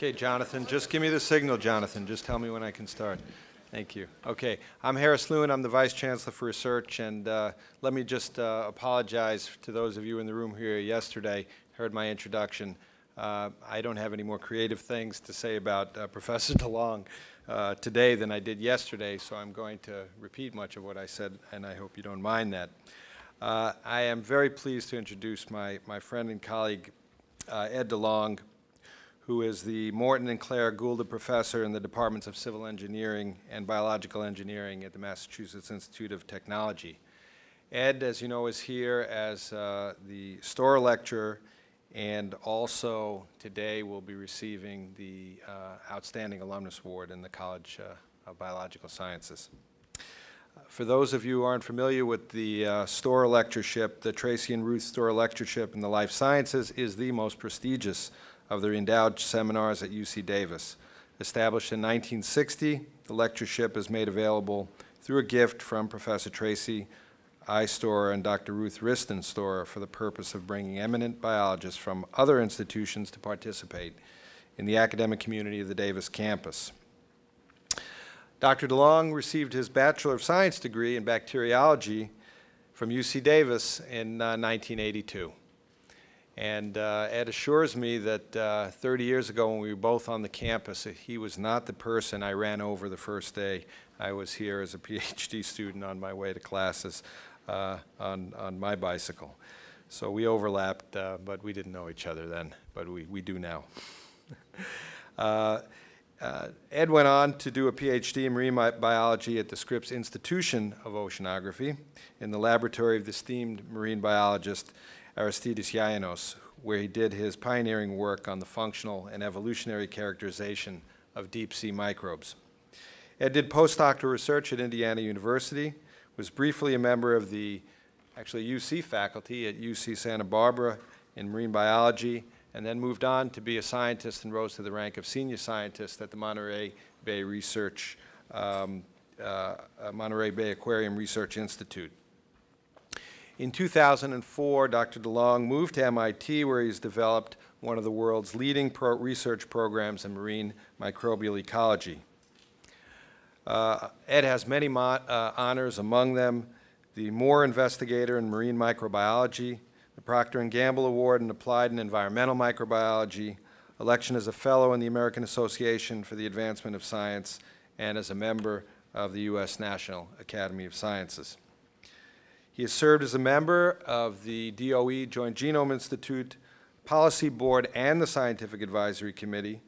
Okay, Jonathan, just give me the signal, Jonathan. Just tell me when I can start. Thank you. Okay, I'm Harris Lewin. I'm the Vice Chancellor for Research, and uh, let me just uh, apologize to those of you in the room here yesterday, heard my introduction. Uh, I don't have any more creative things to say about uh, Professor DeLong uh, today than I did yesterday, so I'm going to repeat much of what I said, and I hope you don't mind that. Uh, I am very pleased to introduce my, my friend and colleague, Ed DeLong, who is the Morton and Claire Goulder Professor in the Departments of Civil Engineering and Biological Engineering at the Massachusetts Institute of Technology. Ed, as you know, is here as uh, the Storer Lecturer and also today will be receiving the uh, Outstanding Alumnus Award in the College uh, of Biological Sciences. For those of you who aren't familiar with the uh, Storer Lectureship, the Tracy and Ruth Storer Lectureship in the Life Sciences is the most prestigious of the endowed seminars at UC Davis. Established in 1960, the lectureship is made available through a gift from Professor Tracy I. And Dr. Ruth Risdon for the purpose of bringing eminent biologists from other institutions to participate in the academic community of the Davis campus. Dr. DeLong received his Bachelor of Science degree in bacteriology from UC Davis in uh, 1982. And uh, Ed assures me that uh, 30 years ago when we were both on the campus, he was not the person I ran over the first day I was here as a PhD student on my way to classes uh, on, on my bicycle. So we overlapped, uh, but we didn't know each other then, but we, we do now. Uh, uh, Ed went on to do a PhD in marine biology at the Scripps Institution of Oceanography in the laboratory of the esteemed marine biologist Aristides Yayanos, where he did his pioneering work on the functional and evolutionary characterization of deep sea microbes. Ed did postdoctoral research at Indiana University, was briefly a member of the actually UC faculty at UC Santa Barbara in marine biology, and then moved on to be a scientist and rose to the rank of senior scientist at the Monterey Bay Research, um, uh, uh Monterey Bay Aquarium Research Institute. In 2004, Dr. DeLong moved to MIT where he's developed one of the world's leading pro research programs in marine microbial ecology. Uh, Ed has many uh, honors, among them the Moore Investigator in Marine Microbiology, the Procter & Gamble Award in Applied and Environmental Microbiology, election as a Fellow in the American Association for the Advancement of Science, and as a member of the U.S. National Academy of Sciences. He has served as a member of the DOE Joint Genome Institute Policy Board and the Scientific Advisory Committee.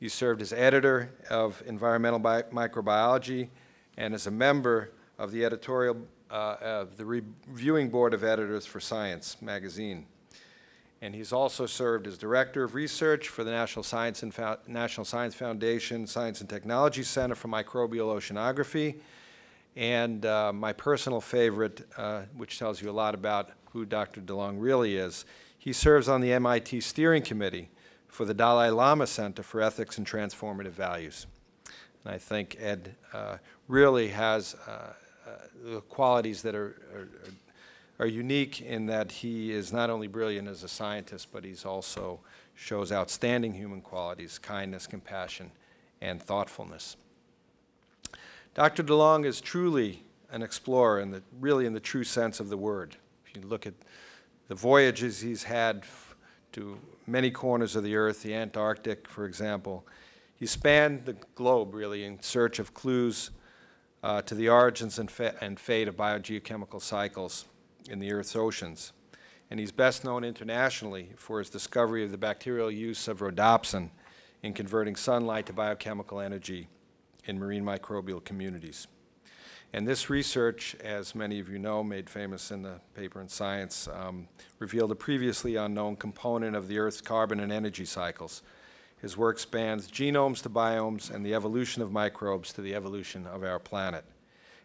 He served as editor of Environmental Bi Microbiology and as a member of the editorial uh, of the Reviewing Board of Editors for Science magazine. And he's also served as Director of Research for the National Science, and National Science Foundation Science and Technology Center for Microbial Oceanography and uh, my personal favorite, uh, which tells you a lot about who Dr. DeLong really is, he serves on the MIT Steering Committee for the Dalai Lama Center for Ethics and Transformative Values. And I think Ed uh, really has uh, uh, the qualities that are, are, are unique in that he is not only brilliant as a scientist, but he's also shows outstanding human qualities, kindness, compassion, and thoughtfulness. Dr. DeLong is truly an explorer, in the, really in the true sense of the word. If you look at the voyages he's had to many corners of the earth, the Antarctic, for example, he spanned the globe, really, in search of clues uh, to the origins and, fa and fate of biogeochemical cycles in the Earth's oceans. And he's best known internationally for his discovery of the bacterial use of rhodopsin in converting sunlight to biochemical energy in marine microbial communities. And this research, as many of you know, made famous in the paper in Science, um, revealed a previously unknown component of the Earth's carbon and energy cycles. His work spans genomes to biomes and the evolution of microbes to the evolution of our planet.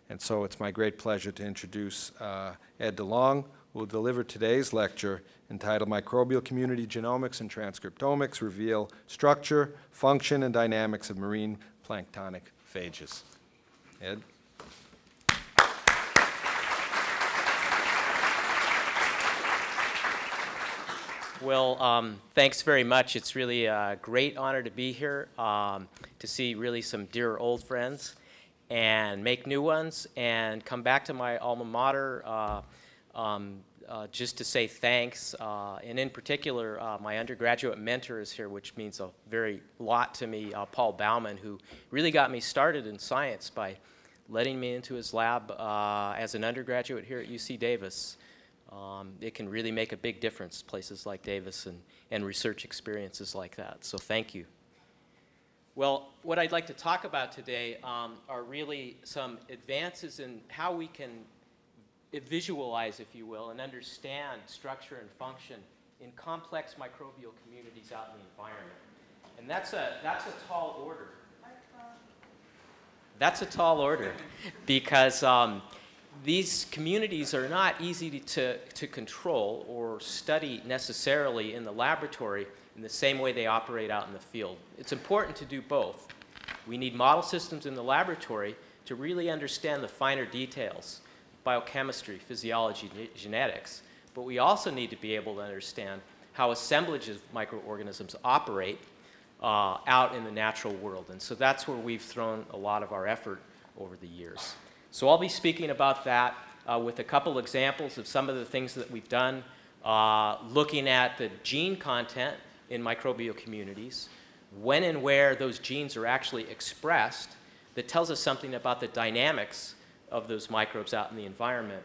And so it's my great pleasure to introduce uh, Ed DeLong, who will deliver today's lecture entitled Microbial Community Genomics and Transcriptomics Reveal Structure, Function, and Dynamics of Marine Planktonic phages. Ed? Well, um, thanks very much. It's really a great honor to be here, um, to see really some dear old friends and make new ones and come back to my alma mater uh, um, uh, just to say thanks. Uh, and in particular, uh, my undergraduate mentor is here, which means a very lot to me, uh, Paul Baumann, who really got me started in science by letting me into his lab uh, as an undergraduate here at UC Davis. Um, it can really make a big difference, places like Davis and, and research experiences like that. So thank you. Well, what I'd like to talk about today um, are really some advances in how we can visualize, if you will, and understand structure and function in complex microbial communities out in the environment. And that's a, that's a tall order. That's a tall order because um, these communities are not easy to, to control or study necessarily in the laboratory in the same way they operate out in the field. It's important to do both. We need model systems in the laboratory to really understand the finer details, biochemistry, physiology, genetics, but we also need to be able to understand how assemblages of microorganisms operate uh, out in the natural world. And so that's where we've thrown a lot of our effort over the years. So I'll be speaking about that uh, with a couple examples of some of the things that we've done, uh, looking at the gene content in microbial communities, when and where those genes are actually expressed, that tells us something about the dynamics of those microbes out in the environment.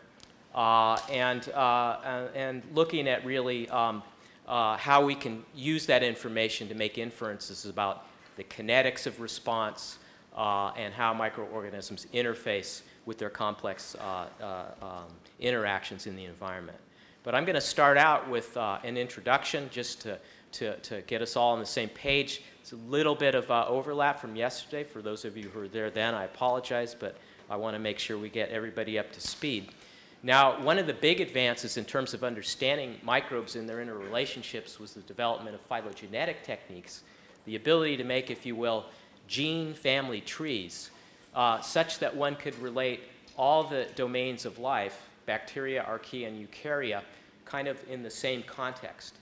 Uh, and, uh, and looking at really um, uh, how we can use that information to make inferences about the kinetics of response uh, and how microorganisms interface with their complex uh, uh, um, interactions in the environment. But I'm going to start out with uh, an introduction just to, to, to, get us all on the same page. It's a little bit of uh, overlap from yesterday. For those of you who were there then, I apologize, but I want to make sure we get everybody up to speed. Now, one of the big advances in terms of understanding microbes and their interrelationships was the development of phylogenetic techniques, the ability to make, if you will, gene family trees, uh, such that one could relate all the domains of life, bacteria, archaea, and eukarya, kind of in the same context.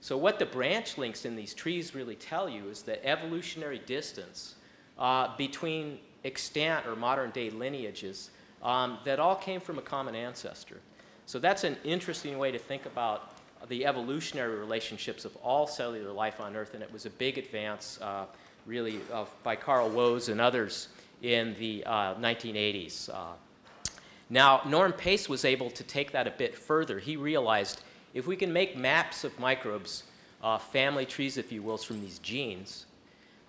So what the branch links in these trees really tell you is the evolutionary distance uh, between extant or modern day lineages um, that all came from a common ancestor. So that's an interesting way to think about the evolutionary relationships of all cellular life on Earth, and it was a big advance, uh, really, by Carl Woese and others in the uh, 1980s. Uh, now, Norm Pace was able to take that a bit further. He realized if we can make maps of microbes, uh, family trees, if you will, from these genes,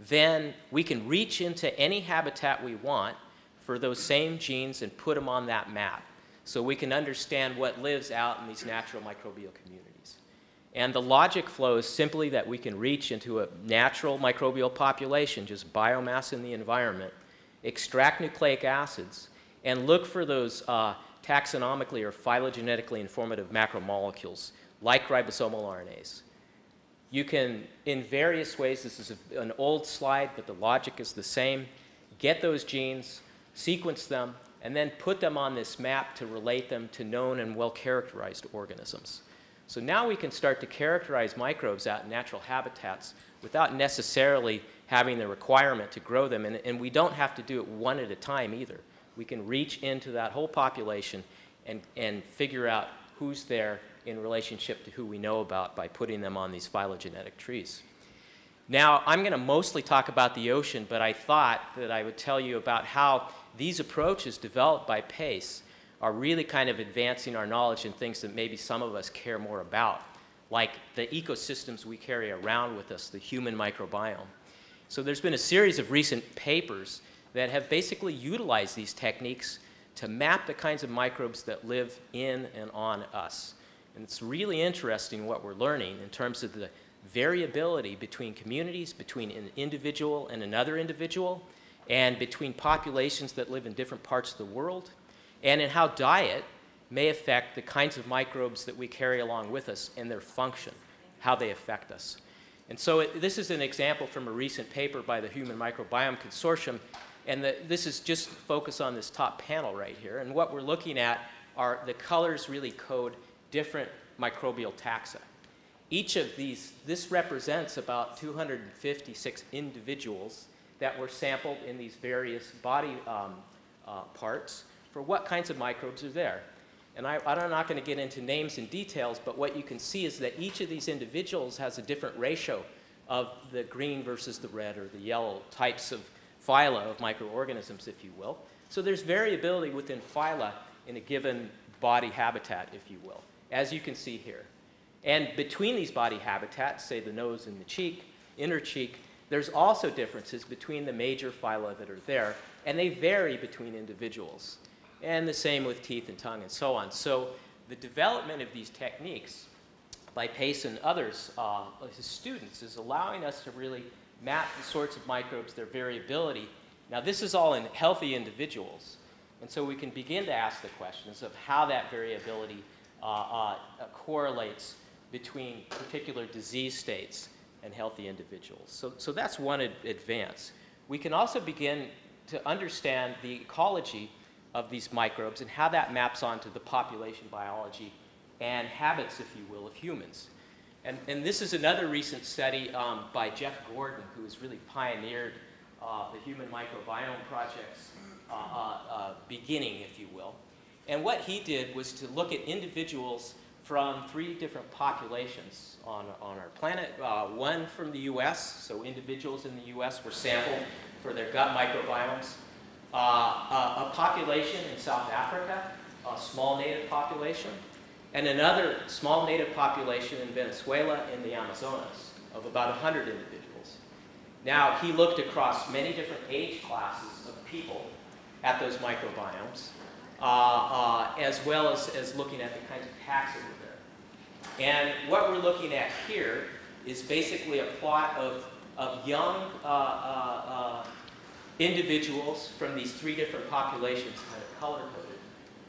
then we can reach into any habitat we want for those same genes and put them on that map so we can understand what lives out in these natural microbial communities. And the logic flow is simply that we can reach into a natural microbial population, just biomass in the environment, extract nucleic acids, and look for those uh, taxonomically or phylogenetically informative macromolecules like ribosomal RNAs. You can, in various ways, this is a, an old slide, but the logic is the same, get those genes, sequence them, and then put them on this map to relate them to known and well-characterized organisms. So now we can start to characterize microbes out in natural habitats without necessarily having the requirement to grow them, and, and we don't have to do it one at a time either. We can reach into that whole population and, and figure out who's there in relationship to who we know about by putting them on these phylogenetic trees. Now, I'm going to mostly talk about the ocean, but I thought that I would tell you about how these approaches developed by Pace are really kind of advancing our knowledge in things that maybe some of us care more about, like the ecosystems we carry around with us, the human microbiome. So there's been a series of recent papers that have basically utilized these techniques to map the kinds of microbes that live in and on us. And it's really interesting what we're learning in terms of the variability between communities, between an individual and another individual, and between populations that live in different parts of the world, and in how diet may affect the kinds of microbes that we carry along with us and their function, how they affect us. And so it, this is an example from a recent paper by the Human Microbiome Consortium, and the, this is just focus on this top panel right here. And what we're looking at are the colors really code different microbial taxa. Each of these, this represents about 256 individuals that were sampled in these various body um, uh, parts for what kinds of microbes are there. And I, I'm not going to get into names and details, but what you can see is that each of these individuals has a different ratio of the green versus the red or the yellow types of phyla of microorganisms, if you will. So there's variability within phyla in a given body habitat, if you will, as you can see here. And between these body habitats, say the nose and the cheek, inner cheek, there's also differences between the major phyla that are there, and they vary between individuals. And the same with teeth and tongue and so on. So the development of these techniques by Pace and others, uh, his students, is allowing us to really map the sorts of microbes, their variability. Now, this is all in healthy individuals. And so we can begin to ask the questions of how that variability correlates between particular disease states and healthy individuals. So, so that's one ad advance. We can also begin to understand the ecology of these microbes and how that maps onto the population biology and habits, if you will, of humans. And, and this is another recent study um, by Jeff Gordon, who has really pioneered uh, the Human Microbiome Project's uh, uh, uh, beginning, if you will. And what he did was to look at individuals from three different populations on, on our planet. Uh, one from the U.S., so individuals in the U.S. were sampled for their gut microbiomes. Uh, a, a, population in South Africa, a small native population, and another small native population in Venezuela in the Amazonas of about 100 individuals. Now, he looked across many different age classes of people at those microbiomes, as well as, as looking at the kinds of taxa that were there. And what we're looking at here is basically a plot of, of young uh, uh, uh individuals from these three different populations, kind of color-coded,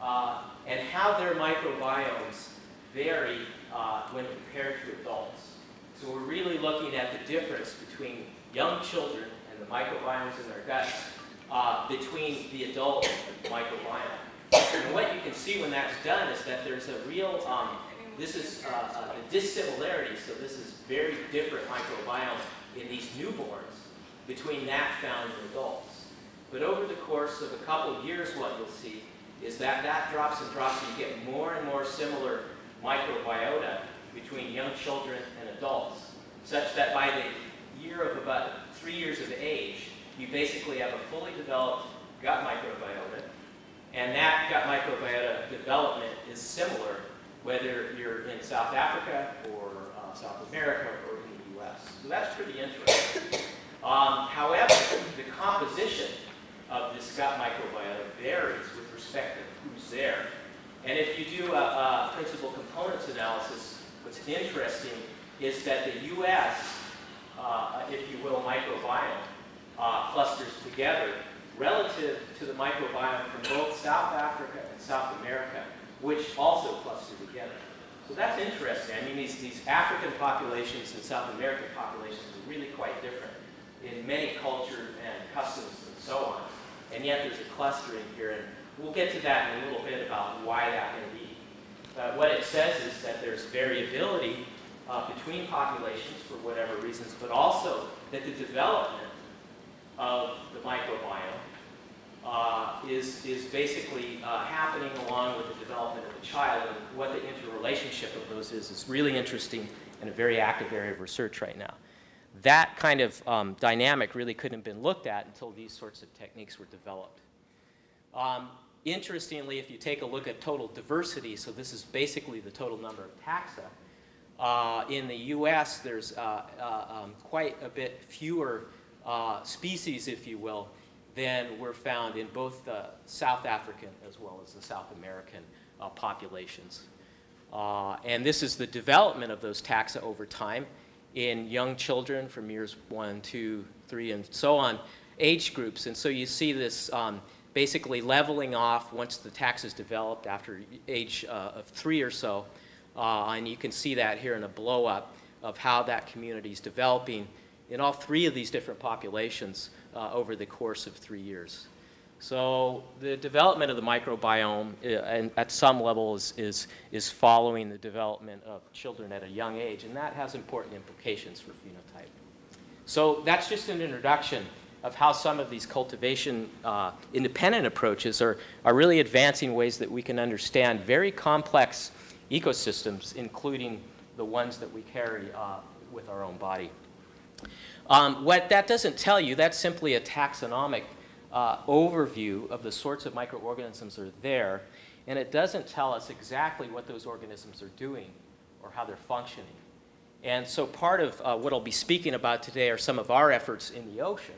uh, and how their microbiomes vary when compared to adults. So we're really looking at the difference between young children and the microbiomes in their guts uh, between the adult microbiome. And what you can see when that's done is that there's a real, um, this is uh, uh, the dissimilarity, so this is very different microbiome in these newborns between that found in adults. But over the course of a couple of years, what you'll see is that that drops and drops, and you get more and more similar microbiota between young children and adults, such that by the year of about three years of age, you basically have a fully developed gut microbiota, and that gut microbiota development is similar whether you're in South Africa or uh, South America or in the U.S. So that's pretty interesting. Um, however, the composition of this gut microbiota varies with respect to who's there. And if you do a, a principal components analysis, what's interesting is that the U.S., uh, if you will, microbiome uh, clusters together relative to the microbiome from both South Africa and South America, which also cluster together. So that's interesting. I mean, these, these African populations and South American populations are really quite different in many cultures and customs and so on. And yet there's a clustering here, and we'll get to that in a little bit about why that may be. But what it says is that there's variability uh, between populations for whatever reasons, but also that the development of the microbiome uh, is, is basically uh, happening along with the development of the child and what the interrelationship of those is is really interesting and a very active area of research right now. That kind of um, dynamic really couldn't have been looked at until these sorts of techniques were developed. Um, interestingly, if you take a look at total diversity, so this is basically the total number of taxa, uh, in the U.S., there's uh, uh, um, quite a bit fewer uh, species, if you will, than were found in both the South African as well as the South American uh, populations. Uh, and this is the development of those taxa over time in young children from years one, two, three, and so on, age groups. And so you see this um, basically leveling off once the taxa is developed after age uh, of three or so. Uh, and you can see that here in a blow up of how that community is developing in all three of these different populations uh, over the course of three years. So the development of the microbiome uh, and at some level is, is, is following the development of children at a young age, and that has important implications for phenotype. So that's just an introduction of how some of these cultivation uh, independent approaches are, are really advancing ways that we can understand very complex ecosystems, including the ones that we carry uh, with our own body. Um, what that doesn't tell you, that's simply a taxonomic uh, overview of the sorts of microorganisms that are there, and it doesn't tell us exactly what those organisms are doing or how they're functioning. And so part of uh, what I'll be speaking about today are some of our efforts in the ocean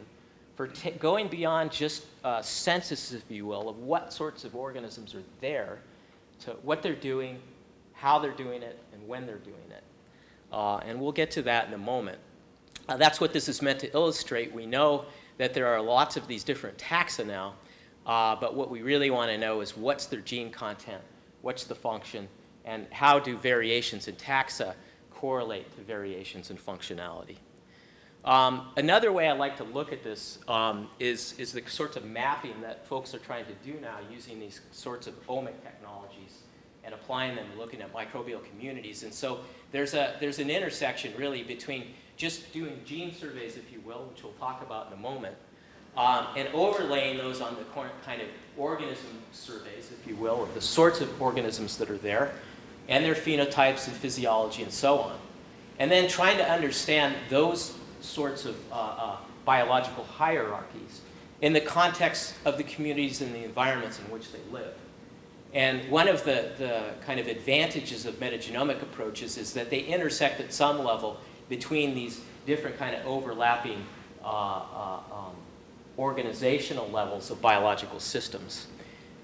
for going beyond just uh, census, if you will, of what sorts of organisms are there to what they're doing, how they're doing it, and when they're doing it. Uh, and we'll get to that in a moment. Uh, that's what this is meant to illustrate. We know that there are lots of these different taxa now, uh, but what we really want to know is what's their gene content, what's the function, and how do variations in taxa correlate to variations in functionality. Um, another way I like to look at this um, is, is the sorts of mapping that folks are trying to do now using these sorts of omic technologies and applying them and looking at microbial communities. And so there's, a, there's an intersection really between just doing gene surveys, if you will, which we'll talk about in a moment, um, and overlaying those on the kind of organism surveys, if you will, of the sorts of organisms that are there, and their phenotypes and physiology and so on. And then trying to understand those sorts of uh, uh, biological hierarchies in the context of the communities and the environments in which they live. And one of the, the kind of advantages of metagenomic approaches is that they intersect at some level between these different kind of overlapping uh, uh, um, organizational levels of biological systems.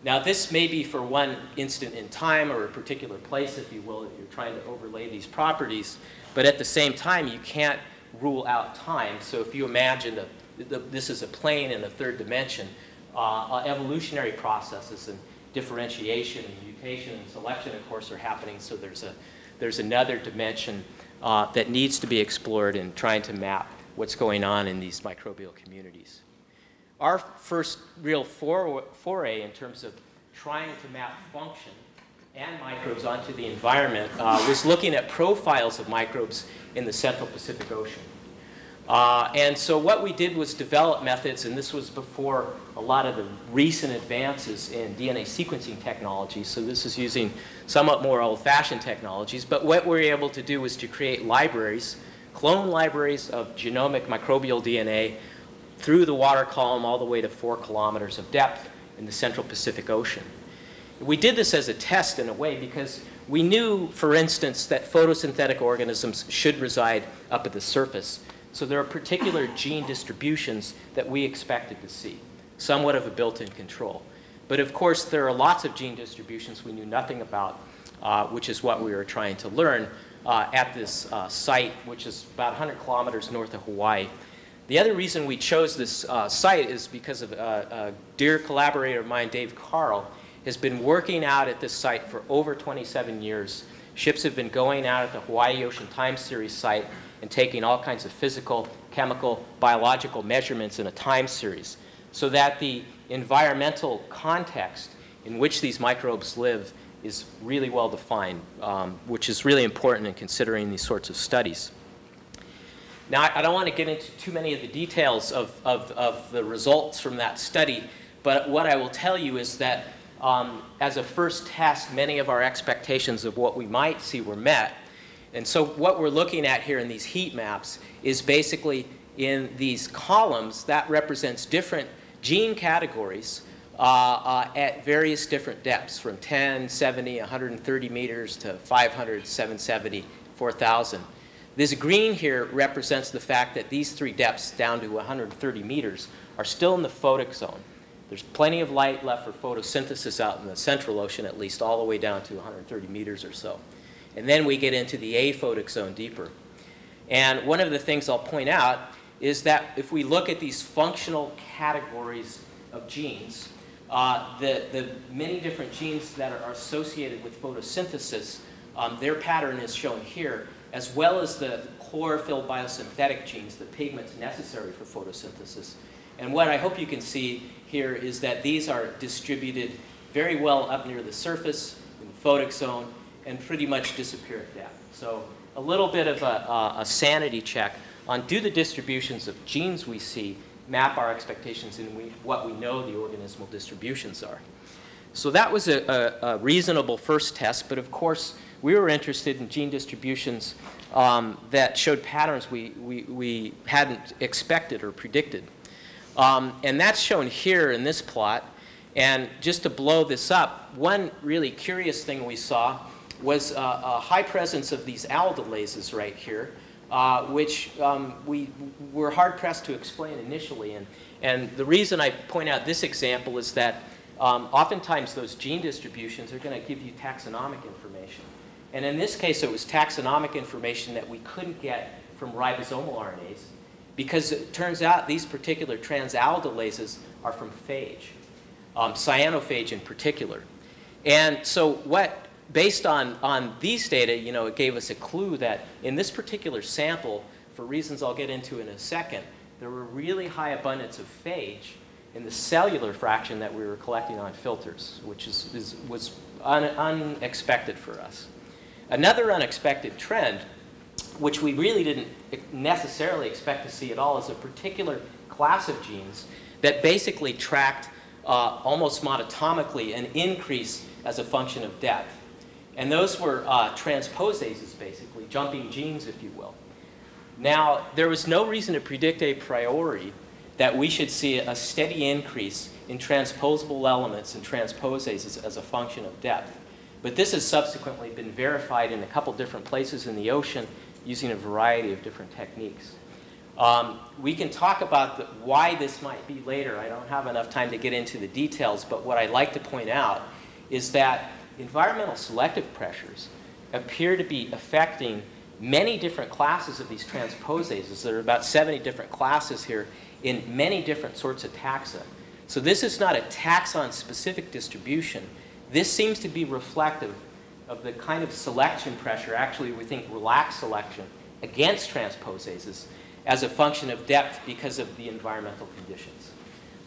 Now, this may be for one instant in time or a particular place, if you will, that you're trying to overlay these properties, but at the same time, you can't rule out time. So if you imagine that this is a plane in the third dimension, uh, uh, evolutionary processes and differentiation and mutation and selection, of course, are happening. So there's, a, there's another dimension uh, that needs to be explored in trying to map what's going on in these microbial communities. Our first real for foray in terms of trying to map function and microbes onto the environment uh, was looking at profiles of microbes in the Central Pacific Ocean. Uh, and so what we did was develop methods, and this was before a lot of the recent advances in DNA sequencing technology. So this is using somewhat more old-fashioned technologies. But what we were able to do was to create libraries, clone libraries of genomic microbial DNA through the water column all the way to four kilometers of depth in the Central Pacific Ocean. We did this as a test in a way because we knew, for instance, that photosynthetic organisms should reside up at the surface. So there are particular gene distributions that we expected to see, somewhat of a built-in control. But of course, there are lots of gene distributions we knew nothing about, uh, which is what we were trying to learn uh, at this uh, site, which is about 100 kilometers north of Hawaii. The other reason we chose this uh, site is because of uh, a dear collaborator of mine, Dave Karl, has been working out at this site for over 27 years. Ships have been going out at the Hawaii Ocean Time Series site and taking all kinds of physical, chemical, biological measurements in a time series so that the environmental context in which these microbes live is really well defined, um, which is really important in considering these sorts of studies. Now, I don't want to get into too many of the details of, of, of the results from that study, but what I will tell you is that um, as a first test, many of our expectations of what we might see were met. And so what we're looking at here in these heat maps is basically in these columns that represents different gene categories uh, uh, at various different depths from 10, 70, 130 meters to 500, 770, 4,000. This green here represents the fact that these three depths down to 130 meters are still in the photic zone. There's plenty of light left for photosynthesis out in the central ocean, at least all the way down to 130 meters or so. And then we get into the aphotic zone deeper. And one of the things I'll point out is that if we look at these functional categories of genes, uh, the, the many different genes that are associated with photosynthesis, um, their pattern is shown here, as well as the chlorophyll biosynthetic genes, the pigments necessary for photosynthesis. And what I hope you can see here is that these are distributed very well up near the surface, in the photic zone, and pretty much disappear at depth. So a little bit of a, a, a sanity check on do the distributions of genes we see map our expectations in we, what we know the organismal distributions are. So that was a, a, a, reasonable first test, but of course we were interested in gene distributions um, that showed patterns we, we, we hadn't expected or predicted. Um, and that's shown here in this plot. And just to blow this up, one really curious thing we saw was uh, a high presence of these aldolases right here, uh, which um, we were hard pressed to explain initially. And, and the reason I point out this example is that um, oftentimes those gene distributions are going to give you taxonomic information. And in this case, it was taxonomic information that we couldn't get from ribosomal RNAs because it turns out these particular transaldolases are from phage, um, cyanophage in particular. And so what based on, on these data, you know, it gave us a clue that in this particular sample, for reasons I'll get into in a second, there were really high abundance of phage in the cellular fraction that we were collecting on filters, which is, is was un, unexpected for us. Another unexpected trend, which we really didn't necessarily expect to see at all, is a particular class of genes that basically tracked uh, almost monotomically an increase as a function of depth. And those were uh, transposases, basically, jumping genes, if you will. Now, there was no reason to predict a priori that we should see a steady increase in transposable elements and transposases as a function of depth. But this has subsequently been verified in a couple different places in the ocean using a variety of different techniques. Um, we can talk about the, why this might be later. I don't have enough time to get into the details, but what I'd like to point out is that environmental selective pressures appear to be affecting many different classes of these transposases. There are about 70 different classes here in many different sorts of taxa. So this is not a taxon-specific distribution. This seems to be reflective of the kind of selection pressure, actually we think relaxed selection, against transposases as a function of depth because of the environmental conditions.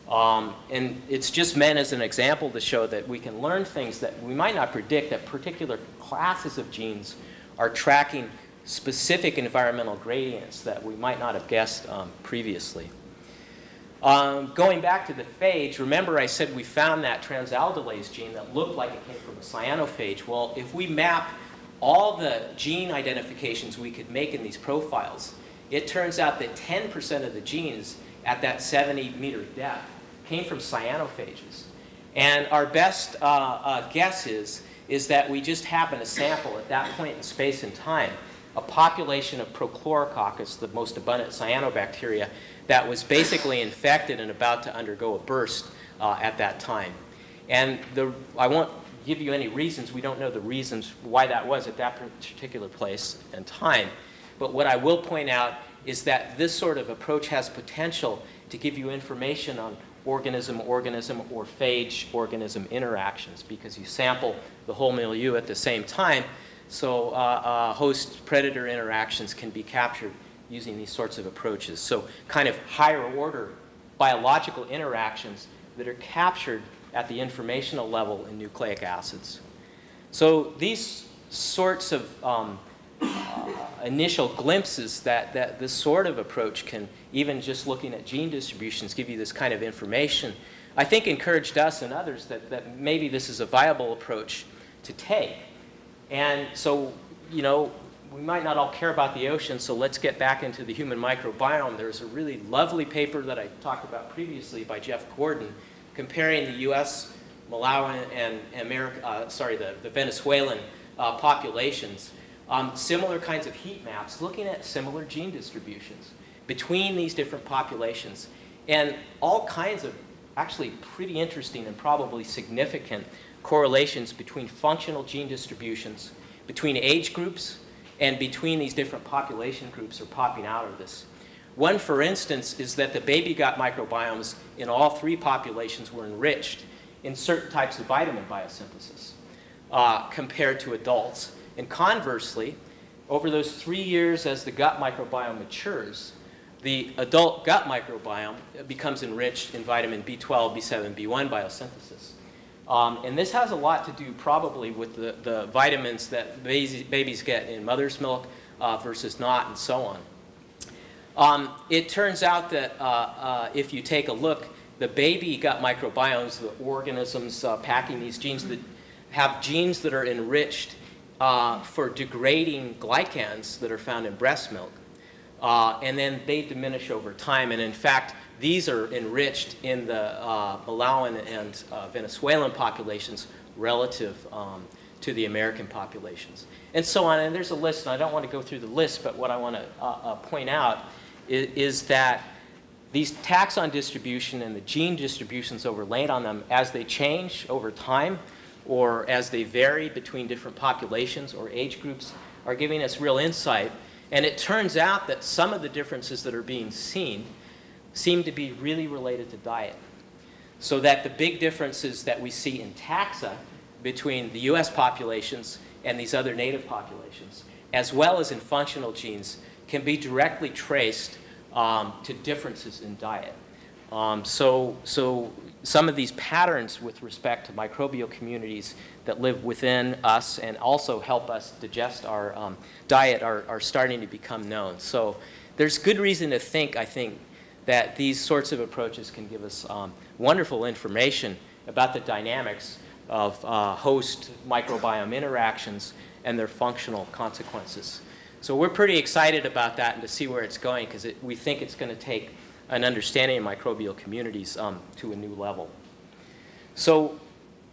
Um, and it's just meant as an example to show that we can learn things that we might not predict that particular classes of genes are tracking specific environmental gradients that we might not have guessed um, previously. Um, going back to the phage, remember I said we found that transaldolase gene that looked like it came from a cyanophage. Well, if we map all the gene identifications we could make in these profiles, it turns out that 10% of the genes at that 70 meter depth came from cyanophages. And our best uh, uh, guess is, is that we just happen to sample at that point in space and time a population of Prochlorococcus, the most abundant cyanobacteria, that was basically infected and about to undergo a burst uh, at that time. And the, I won't give you any reasons. We don't know the reasons why that was at that particular place and time. But what I will point out is that this sort of approach has potential to give you information on organism-organism or phage-organism interactions because you sample the whole milieu at the same time. So uh, uh, host-predator interactions can be captured using these sorts of approaches. So kind of higher order biological interactions that are captured at the informational level in nucleic acids. So these sorts of um, initial glimpses that, that this sort of approach can, even just looking at gene distributions, give you this kind of information, I think encouraged us and others that, that maybe this is a viable approach to take. And so, you know, we might not all care about the ocean, so let's get back into the human microbiome. There's a really lovely paper that I talked about previously by Jeff Gordon comparing the U.S., Malawian, and America, uh, sorry, the, the Venezuelan uh, populations um, similar kinds of heat maps looking at similar gene distributions between these different populations and all kinds of actually pretty interesting and probably significant correlations between functional gene distributions, between age groups, and between these different population groups are popping out of this. One, for instance, is that the baby gut microbiomes in all three populations were enriched in certain types of vitamin biosynthesis uh, compared to adults. And conversely, over those three years as the gut microbiome matures, the adult gut microbiome becomes enriched in vitamin B12, B7, B1 biosynthesis. Um, and this has a lot to do probably with the, the vitamins that babies, get in mother's milk uh, versus not and so on. Um, it turns out that uh, uh, if you take a look, the baby gut microbiomes, the organisms uh, packing these genes that have genes that are enriched uh, for degrading glycans that are found in breast milk. Uh, and then they diminish over time. And in fact, these are enriched in the uh, Malawian and uh, Venezuelan populations relative um, to the American populations. And so on. And there's a list, and I don't want to go through the list, but what I want to uh, uh, point out is, is that these taxon distribution and the gene distributions overlaid on them as they change over time or as they vary between different populations or age groups are giving us real insight. And it turns out that some of the differences that are being seen seem to be really related to diet. So that the big differences that we see in taxa between the US populations and these other native populations, as well as in functional genes, can be directly traced um, to differences in diet. Um, so, so some of these patterns with respect to microbial communities that live within us and also help us digest our um, diet are, are starting to become known. So there's good reason to think, I think, that these sorts of approaches can give us um, wonderful information about the dynamics of uh, host microbiome interactions and their functional consequences. So we're pretty excited about that and to see where it's going because it, we think it's going to take an understanding of microbial communities um, to a new level. So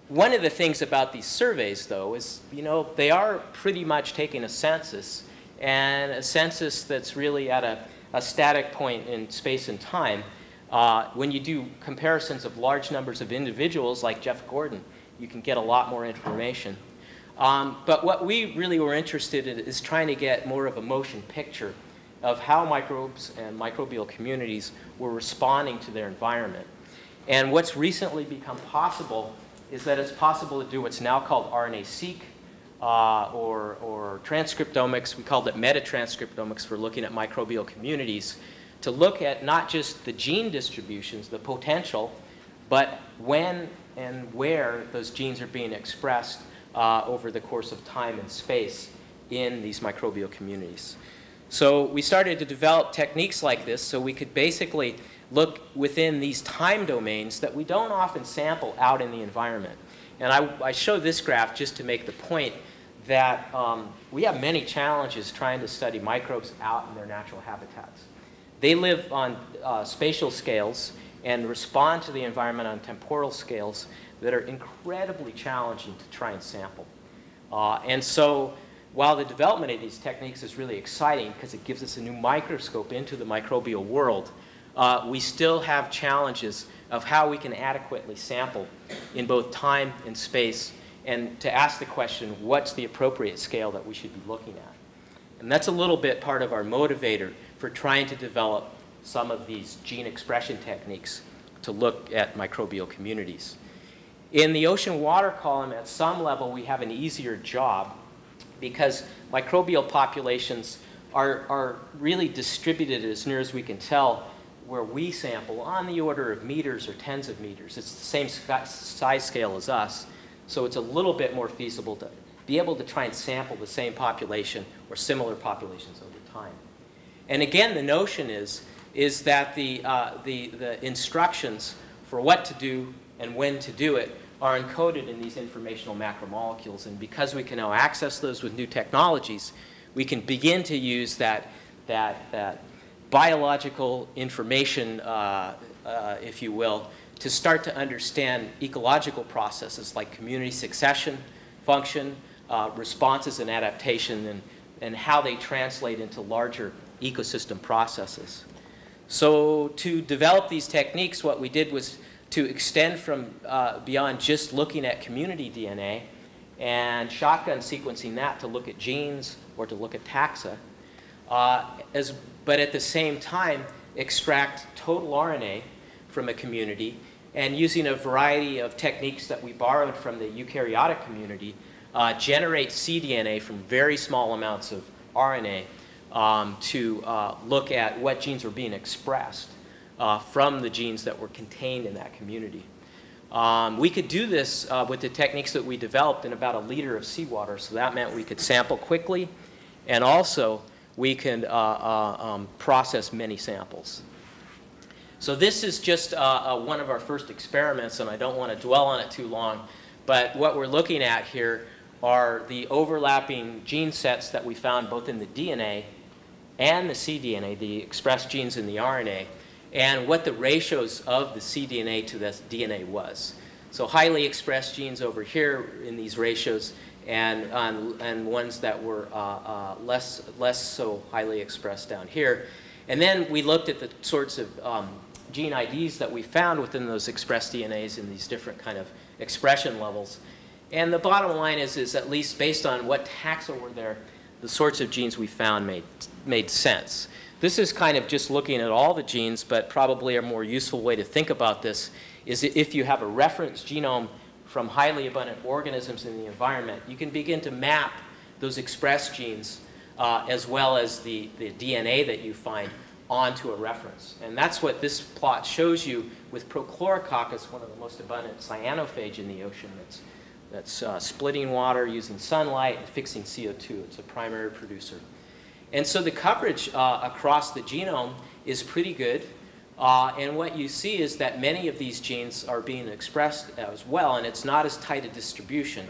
one of the things about these surveys, though, is, you know, they are pretty much taking a census, and a census that's really at a, a static point in space and time. Uh, when you do comparisons of large numbers of individuals like Jeff Gordon, you can get a lot more information. Um, but what we really were interested in is trying to get more of a motion picture of how microbes and microbial communities were responding to their environment. And what's recently become possible is that it's possible to do what's now called RNA-seq uh, or, or transcriptomics. We called it metatranscriptomics for looking at microbial communities to look at not just the gene distributions, the potential, but when and where those genes are being expressed uh, over the course of time and space in these microbial communities. So we started to develop techniques like this so we could basically look within these time domains that we don't often sample out in the environment. And I, I show this graph just to make the point that um, we have many challenges trying to study microbes out in their natural habitats. They live on uh, spatial scales and respond to the environment on temporal scales that are incredibly challenging to try and sample. Uh, and so while the development of these techniques is really exciting because it gives us a new microscope into the microbial world, uh, we still have challenges of how we can adequately sample in both time and space and to ask the question, what's the appropriate scale that we should be looking at? And that's a little bit part of our motivator for trying to develop some of these gene expression techniques to look at microbial communities. In the ocean water column, at some level, we have an easier job because microbial populations are, are really distributed as near as we can tell where we sample on the order of meters or tens of meters. It's the same size scale as us, so it's a little bit more feasible to be able to try and sample the same population or similar populations over time. And again, the notion is, is that the, uh, the, the instructions for what to do and when to do it are encoded in these informational macromolecules. And because we can now access those with new technologies, we can begin to use that, that, that biological information, uh, uh, if you will, to start to understand ecological processes like community succession, function, uh, responses and adaptation, and, and how they translate into larger ecosystem processes. So to develop these techniques, what we did was to extend from uh, beyond just looking at community DNA and shotgun sequencing that to look at genes or to look at taxa, uh, as, but at the same time extract total RNA from a community and using a variety of techniques that we borrowed from the eukaryotic community, uh, generate cDNA from very small amounts of RNA um, to uh, look at what genes are being expressed uh, from the genes that were contained in that community. Um, we could do this uh, with the techniques that we developed in about a liter of seawater, so that meant we could sample quickly, and also we can uh, uh, um, process many samples. So this is just uh, uh, one of our first experiments, and I don't want to dwell on it too long, but what we're looking at here are the overlapping gene sets that we found both in the DNA and the cDNA, the expressed genes in the RNA, and what the ratios of the cDNA to the DNA was. So highly expressed genes over here in these ratios, and, um, and ones that were uh, uh, less, less so highly expressed down here. And then we looked at the sorts of um, gene IDs that we found within those expressed DNAs in these different kind of expression levels. And the bottom line is, is at least based on what taxa were there, the sorts of genes we found made, made sense. This is kind of just looking at all the genes, but probably a more useful way to think about this is if you have a reference genome from highly abundant organisms in the environment, you can begin to map those expressed genes uh, as well as the, the DNA that you find onto a reference. And that's what this plot shows you with Prochlorococcus, one of the most abundant cyanophage in the ocean that's, that's uh, splitting water using sunlight and fixing CO2. It's a primary producer. And so the coverage uh, across the genome is pretty good. Uh, and what you see is that many of these genes are being expressed as well, and it's not as tight a distribution.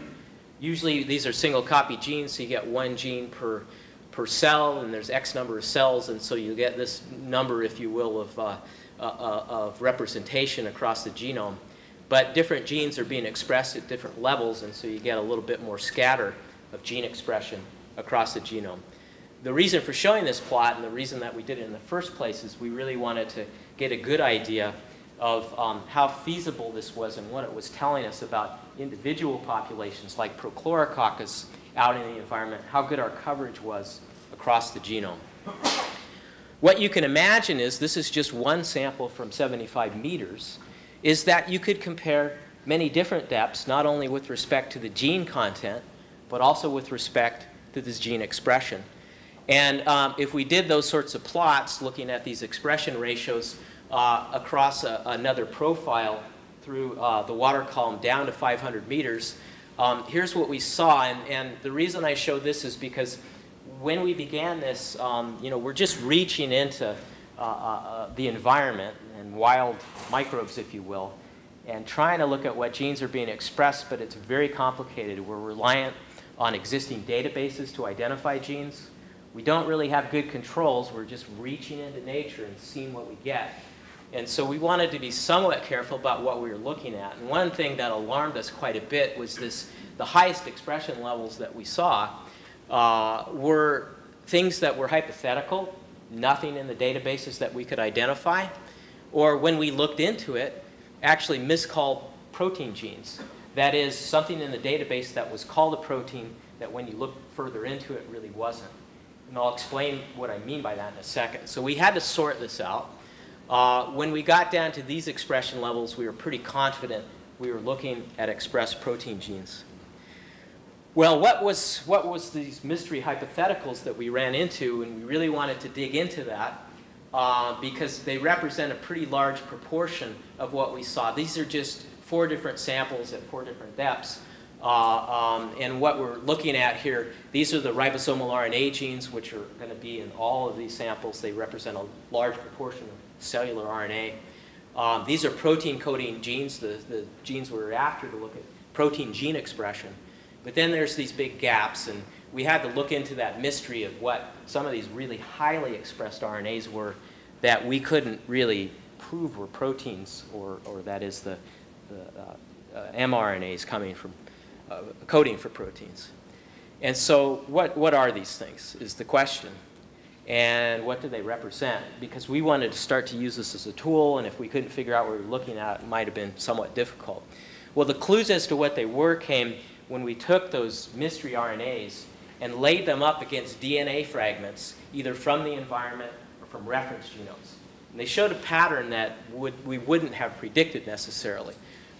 Usually these are single copy genes, so you get one gene per, per cell, and there's X number of cells, and so you get this number, if you will, of, uh, uh, uh of representation across the genome. But different genes are being expressed at different levels, and so you get a little bit more scatter of gene expression across the genome. The reason for showing this plot and the reason that we did it in the first place is we really wanted to get a good idea of um, how feasible this was and what it was telling us about individual populations like Prochlorococcus out in the environment, how good our coverage was across the genome. What you can imagine is, this is just one sample from 75 meters, is that you could compare many different depths, not only with respect to the gene content, but also with respect to this gene expression. And um, if we did those sorts of plots, looking at these expression ratios uh, across a, another profile through uh, the water column down to 500 meters, um, here's what we saw. And, and, the reason I show this is because when we began this, um, you know, we're just reaching into uh, uh, uh, the environment and wild microbes, if you will, and trying to look at what genes are being expressed, but it's very complicated. We're reliant on existing databases to identify genes we don't really have good controls. We're just reaching into nature and seeing what we get. And so we wanted to be somewhat careful about what we were looking at. And one thing that alarmed us quite a bit was this, the highest expression levels that we saw uh, were things that were hypothetical, nothing in the databases that we could identify, or when we looked into it, actually miscalled protein genes. That is, something in the database that was called a protein that when you look further into it really wasn't. And I'll explain what I mean by that in a second. So we had to sort this out. Uh, when we got down to these expression levels, we were pretty confident we were looking at expressed protein genes. Well, what was, what was these mystery hypotheticals that we ran into, and we really wanted to dig into that uh, because they represent a pretty large proportion of what we saw. These are just four different samples at four different depths. Uh, um, and what we're looking at here, these are the ribosomal RNA genes, which are going to be in all of these samples. They represent a large proportion of cellular RNA. Um, these are protein coding genes, the, the genes we're after to look at protein gene expression. But then there's these big gaps, and we had to look into that mystery of what some of these really highly expressed RNAs were that we couldn't really prove were proteins, or, or that is the, the uh, uh, mRNAs coming from Uh, coding for proteins. And so what, what are these things is the question. And what do they represent? Because we wanted to start to use this as a tool, and if we couldn't figure out what we were looking at, it might have been somewhat difficult. Well, the clues as to what they were came when we took those mystery RNAs and laid them up against DNA fragments, either from the environment or from reference genomes. And they showed a pattern that would, we wouldn't have predicted necessarily.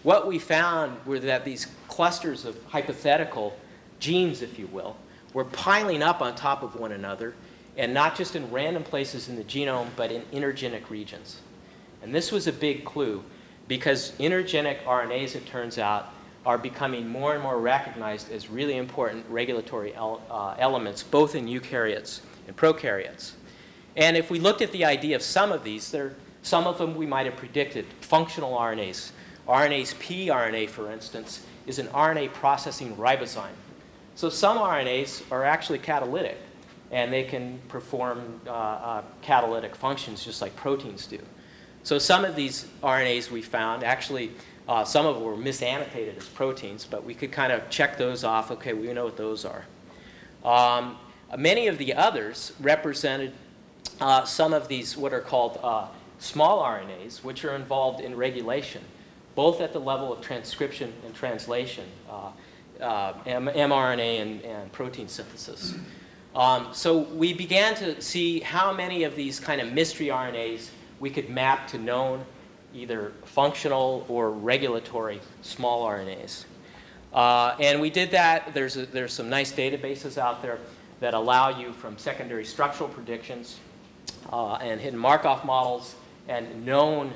What we found were that these clusters of hypothetical genes, if you will, were piling up on top of one another, and not just in random places in the genome, but in intergenic regions. And this was a big clue because intergenic RNAs, it turns out, are becoming more and more recognized as really important regulatory el uh, elements, both in eukaryotes and prokaryotes. And if we looked at the idea of some of these, there, some of them we might have predicted. Functional RNAs. RNase P RNA, for instance, is an RNA processing ribozyme. So some RNAs are actually catalytic, and they can perform uh, uh, catalytic functions just like proteins do. So some of these RNAs we found, actually, uh, some of them were misannotated as proteins, but we could kind of check those off. Okay, we know what those are. Um, many of the others represented uh, some of these what are called uh, small RNAs, which are involved in regulation, both at the level of transcription and translation, uh, uh mRNA and, and, protein synthesis. Um, so we began to see how many of these kind of mystery RNAs we could map to known either functional or regulatory small RNAs. Uh, and we did that. There's, a, there's some nice databases out there that allow you from secondary structural predictions uh, and hidden Markov models and known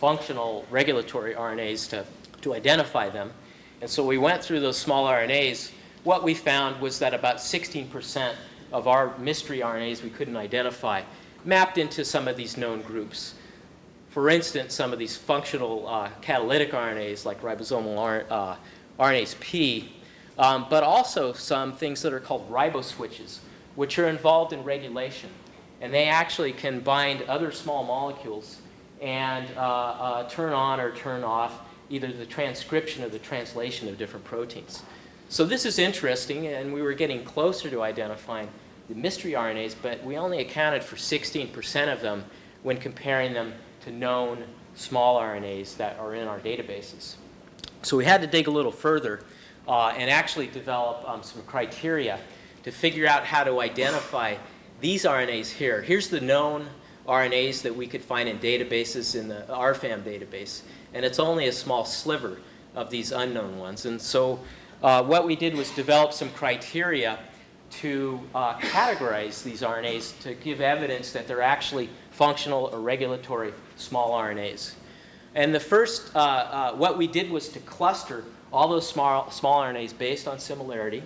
functional regulatory RNAs to, to identify them. And so we went through those small RNAs. What we found was that about 16% of our mystery RNAs we couldn't identify mapped into some of these known groups. For instance, some of these functional uh, catalytic RNAs like ribosomal uh, P, um, but also some things that are called riboswitches, which are involved in regulation and they actually can bind other small molecules and uh, uh, turn on or turn off either the transcription or the translation of different proteins. So this is interesting, and we were getting closer to identifying the mystery RNAs, but we only accounted for 16% of them when comparing them to known small RNAs that are in our databases. So we had to dig a little further uh, and actually develop um, some criteria to figure out how to identify these RNAs here, here's the known RNAs that we could find in databases in the RFAM database. And it's only a small sliver of these unknown ones. And so uh, what we did was develop some criteria to uh, categorize these RNAs to give evidence that they're actually functional or regulatory small RNAs. And the first, uh, uh, what we did was to cluster all those small, small RNAs based on similarity.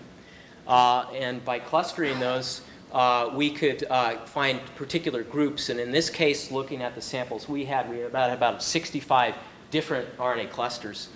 Uh, and by clustering those, uh, we could uh, find particular groups. And in this case, looking at the samples we had, we had about, about 65 different RNA clusters.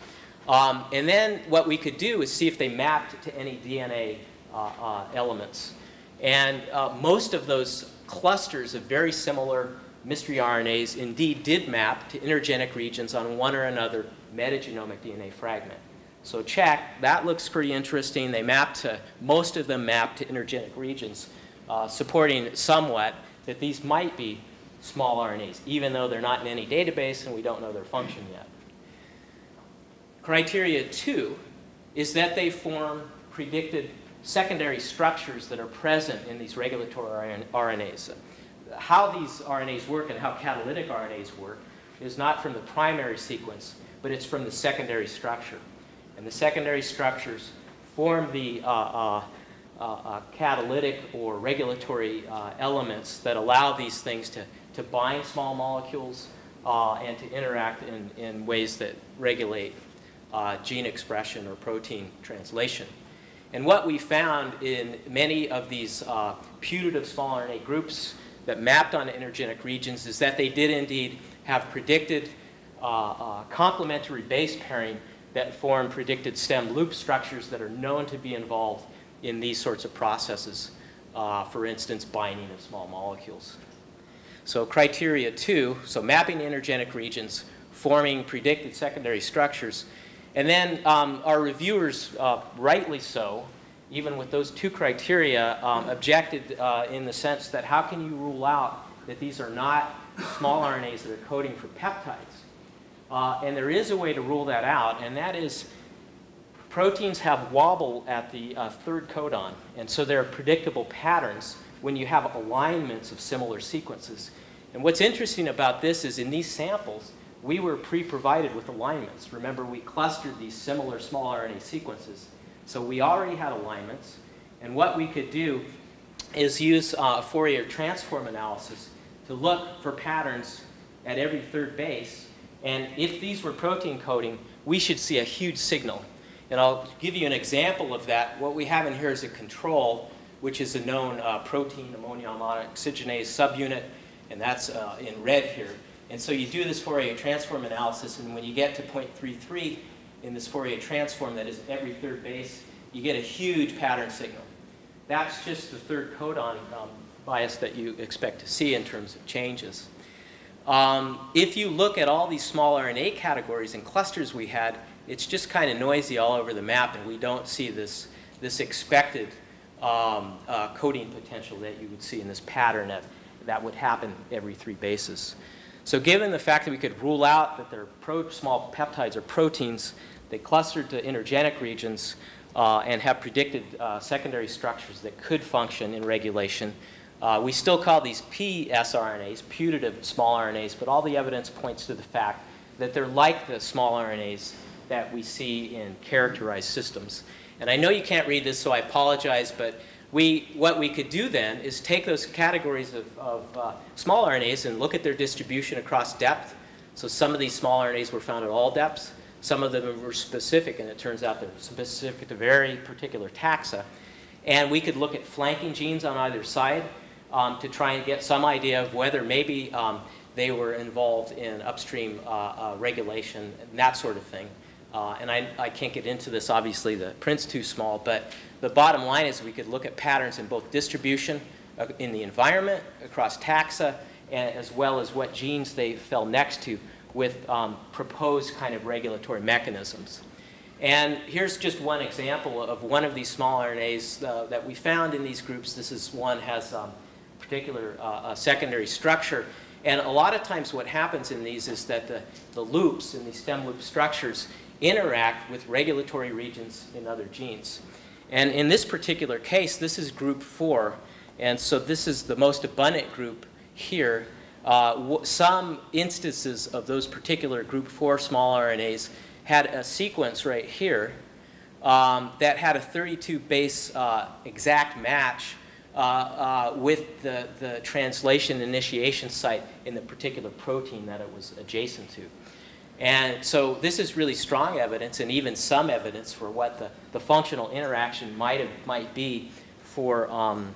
Um, and then what we could do is see if they mapped to any DNA uh, uh, elements. And most of those clusters of very similar mystery RNAs indeed did map to intergenic regions on one or another metagenomic DNA fragment. So check, that looks pretty interesting. They map to, most of them map to intergenic regions uh, supporting somewhat that these might be small RNAs, even though they're not in any database and we don't know their function yet. Criteria two is that they form predicted secondary structures that are present in these regulatory RNAs. How these RNAs work and how catalytic RNAs work is not from the primary sequence, but it's from the secondary structure. And the secondary structures form the uh, uh, uh, uh, catalytic or regulatory uh, elements that allow these things to, to bind small molecules uh, and to interact in, in ways that regulate uh, gene expression or protein translation. And what we found in many of these uh, putative small RNA groups that mapped on intergenic regions is that they did indeed have predicted complementary base pairing that form predicted stem loop structures that are known to be involved in these sorts of processes, uh, for instance, binding of small molecules. So criteria two, so mapping intergenic regions, forming predicted secondary structures, and then um, our reviewers, uh, rightly so, even with those two criteria, um, objected uh, in the sense that how can you rule out that these are not small RNAs that are coding for peptides? Uh, and there is a way to rule that out, and that is Proteins have wobble at the uh, third codon, and so there are predictable patterns when you have alignments of similar sequences. And what's interesting about this is in these samples, we were pre-provided with alignments. Remember, we clustered these similar small RNA sequences. So we already had alignments, and what we could do is use uh, Fourier transform analysis to look for patterns at every third base. And if these were protein coding, we should see a huge signal. And I'll give you an example of that. What we have in here is a control, which is a known uh, protein ammonia oxygenase subunit, and that's uh, in red here. And so you do this Fourier transform analysis, and when you get to 0.33 in this Fourier transform, that is every third base, you get a huge pattern signal. That's just the third codon um, bias that you expect to see in terms of changes. Um, if you look at all these small RNA categories and clusters we had, it's just kind of noisy all over the map, and we don't see this, this expected um, uh, coding potential that you would see in this pattern that, that would happen every three bases. So given the fact that we could rule out that they're pro small peptides or proteins, they clustered to intergenic regions uh, and have predicted uh, secondary structures that could function in regulation. Uh, we still call these psRNAs, putative small RNAs, but all the evidence points to the fact that they're like the small RNAs that we see in characterized systems. And I know you can't read this, so I apologize, but we, what we could do then is take those categories of, of uh, small RNAs and look at their distribution across depth. So some of these small RNAs were found at all depths. Some of them were specific, and it turns out they're specific to very particular taxa. And we could look at flanking genes on either side um, to try and get some idea of whether maybe um, they were involved in upstream uh, uh, regulation and that sort of thing. Uh, and I, I, can't get into this, obviously, the print's too small, but the bottom line is we could look at patterns in both distribution uh, in the environment, across taxa, and, as well as what genes they fell next to with um, proposed kind of regulatory mechanisms. And here's just one example of one of these small RNAs uh, that we found in these groups. This is one has um, particular uh, secondary structure. And a lot of times what happens in these is that the, the loops in these stem loop structures interact with regulatory regions in other genes. And in this particular case, this is group four. And so this is the most abundant group here uh, some instances of those particular group 4 small RNAs had a sequence right here um, that had a 32 base uh, exact match uh, uh, with the, the translation initiation site in the particular protein that it was adjacent to. And so this is really strong evidence and even some evidence for what the, the functional interaction might, have, might be for um,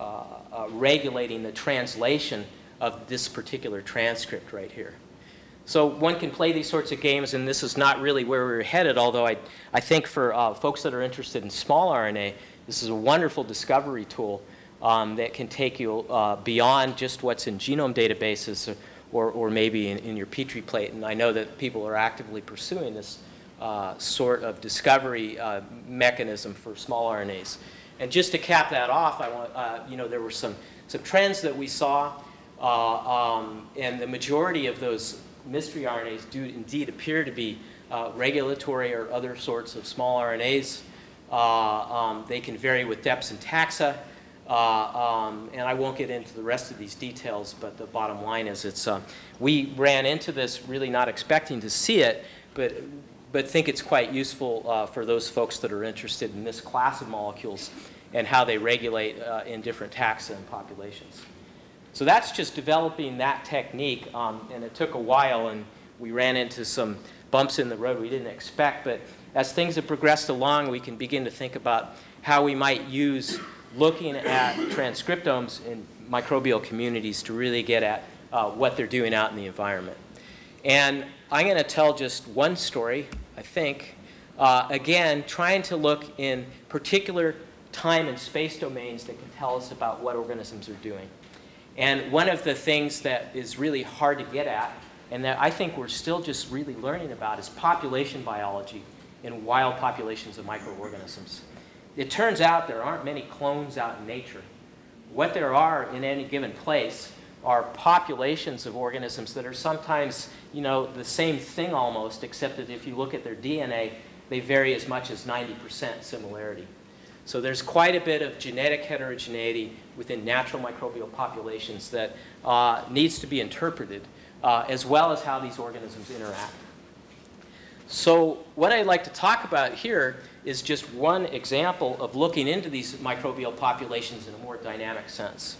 uh, uh, regulating the translation of this particular transcript right here. So one can play these sorts of games, and this is not really where we're headed, although I, I think for uh, folks that are interested in small RNA, this is a wonderful discovery tool um, that can take you uh, beyond just what's in genome databases or, or maybe in, in, your Petri plate. And I know that people are actively pursuing this uh, sort of discovery uh, mechanism for small RNAs. And just to cap that off, I want, uh, you know, there were some, some trends that we saw uh, um, and the majority of those mystery RNAs do indeed appear to be uh, regulatory or other sorts of small RNAs. Uh, um, they can vary with depths and taxa. Uh, um, and I won't get into the rest of these details, but the bottom line is it's, uh, we ran into this really not expecting to see it, but, but think it's quite useful uh, for those folks that are interested in this class of molecules and how they regulate in different taxa and populations. So that's just developing that technique, um, and it took a while, and we ran into some bumps in the road we didn't expect. But as things have progressed along, we can begin to think about how we might use looking at transcriptomes in microbial communities to really get at uh, what they're doing out in the environment. And I'm going to tell just one story, I think. Uh, again, trying to look in particular time and space domains that can tell us about what organisms are doing. And one of the things that is really hard to get at, and that I think we're still just really learning about, is population biology in wild populations of microorganisms. It turns out there aren't many clones out in nature. What there are in any given place are populations of organisms that are sometimes, you know, the same thing almost, except that if you look at their DNA, they vary as much as 90% similarity. So there's quite a bit of genetic heterogeneity within natural microbial populations that uh, needs to be interpreted, uh, as well as how these organisms interact. So what I'd like to talk about here is just one example of looking into these microbial populations in a more dynamic sense.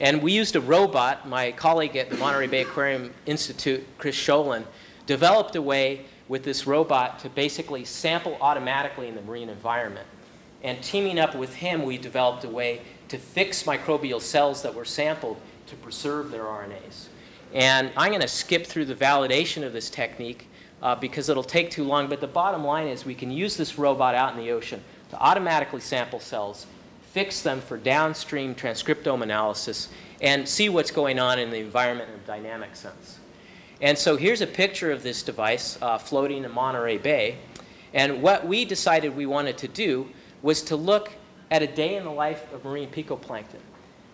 And we used a robot, my colleague at the Monterey Bay Aquarium Institute, Chris Scholin, developed a way with this robot to basically sample automatically in the marine environment. And teaming up with him, we developed a way to fix microbial cells that were sampled to preserve their RNAs. And I'm going to skip through the validation of this technique uh, because it'll take too long, but the bottom line is we can use this robot out in the ocean to automatically sample cells, fix them for downstream transcriptome analysis, and see what's going on in the environment in a dynamic sense. And so here's a picture of this device uh, floating in Monterey Bay. And what we decided we wanted to do was to look at a day in the life of marine picoplankton.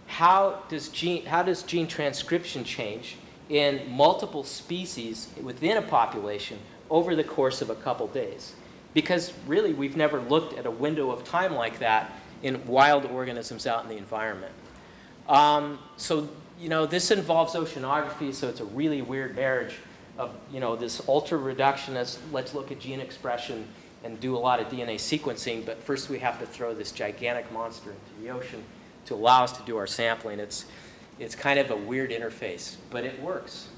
How does gene, how does gene transcription change in multiple species within a population over the course of a couple days? Because really, we've never looked at a window of time like that in wild organisms out in the environment. Um, so, you know, this involves oceanography, so it's a really weird marriage of, you know, this ultra reductionist, let's look at gene expression and do a lot of DNA sequencing, but first we have to throw this gigantic monster into the ocean to allow us to do our sampling. It's, it's kind of a weird interface, but it works.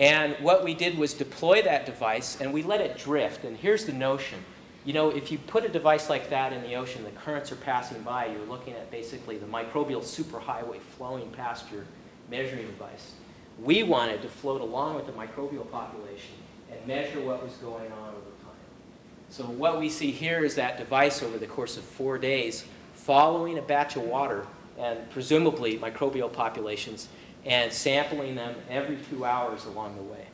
And what we did was deploy that device and we let it drift. And here's the notion. You know, if you put a device like that in the ocean, the currents are passing by, you're looking at basically the microbial superhighway flowing past your measuring device. We wanted to float along with the microbial population and measure what was going on over time. So what we see here is that device over the course of four days following a batch of water and presumably microbial populations and sampling them every two hours along the way.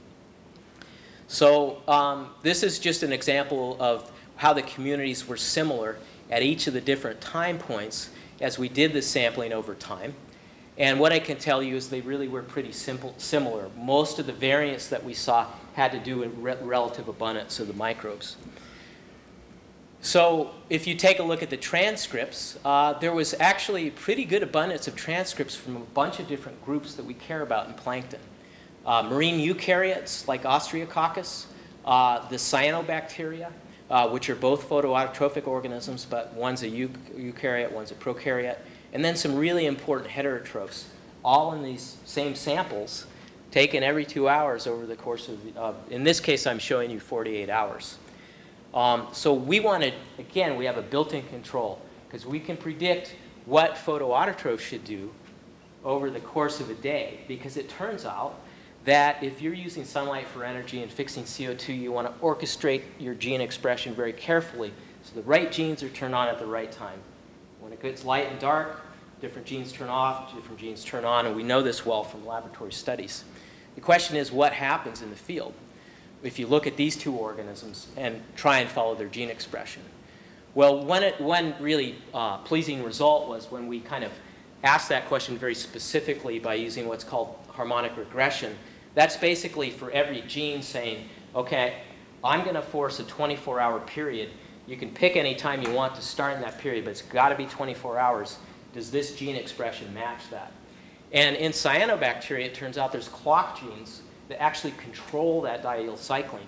So um, this is just an example of how the communities were similar at each of the different time points as we did the sampling over time. And what I can tell you is they really were pretty simple, similar. Most of the variants that we saw had to do with re relative abundance of the microbes. So if you take a look at the transcripts, uh, there was actually pretty good abundance of transcripts from a bunch of different groups that we care about in plankton. Uh, marine eukaryotes like Ostreococcus, uh, the cyanobacteria, uh, which are both photoautotrophic organisms, but one's a eukaryote, one's a prokaryote, and then some really important heterotrophs, all in these same samples taken every two hours over the course of, in this case I'm showing you 48 hours. Um, so we want to, again, we have a built-in control because we can predict what photoautotrophs should do over the course of a day because it turns out that if you're using sunlight for energy and fixing CO2, you want to orchestrate your gene expression very carefully so the right genes are turned on at the right time. When it gets light and dark, different genes turn off, different genes turn on, and we know this well from laboratory studies. The question is what happens in the field if you look at these two organisms and try and follow their gene expression? Well, one, one really uh, pleasing result was when we kind of asked that question very specifically by using what's called harmonic regression. That's basically for every gene saying, okay, I'm going to force a 24-hour period. You can pick any time you want to start in that period, but it's got to be 24 hours. Does this gene expression match that? And in cyanobacteria, it turns out there's clock genes that actually control that diel cycling.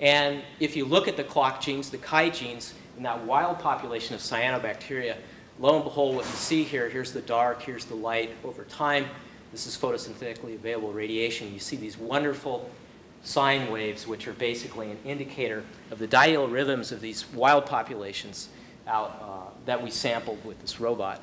And if you look at the clock genes, the kai genes, in that wild population of cyanobacteria, lo and behold, what you see here, here's the dark, here's the light. Over time, this is photosynthetically available radiation. You see these wonderful sine waves, which are basically an indicator of the diurnal rhythms of these wild populations out, uh, that we sampled with this robot.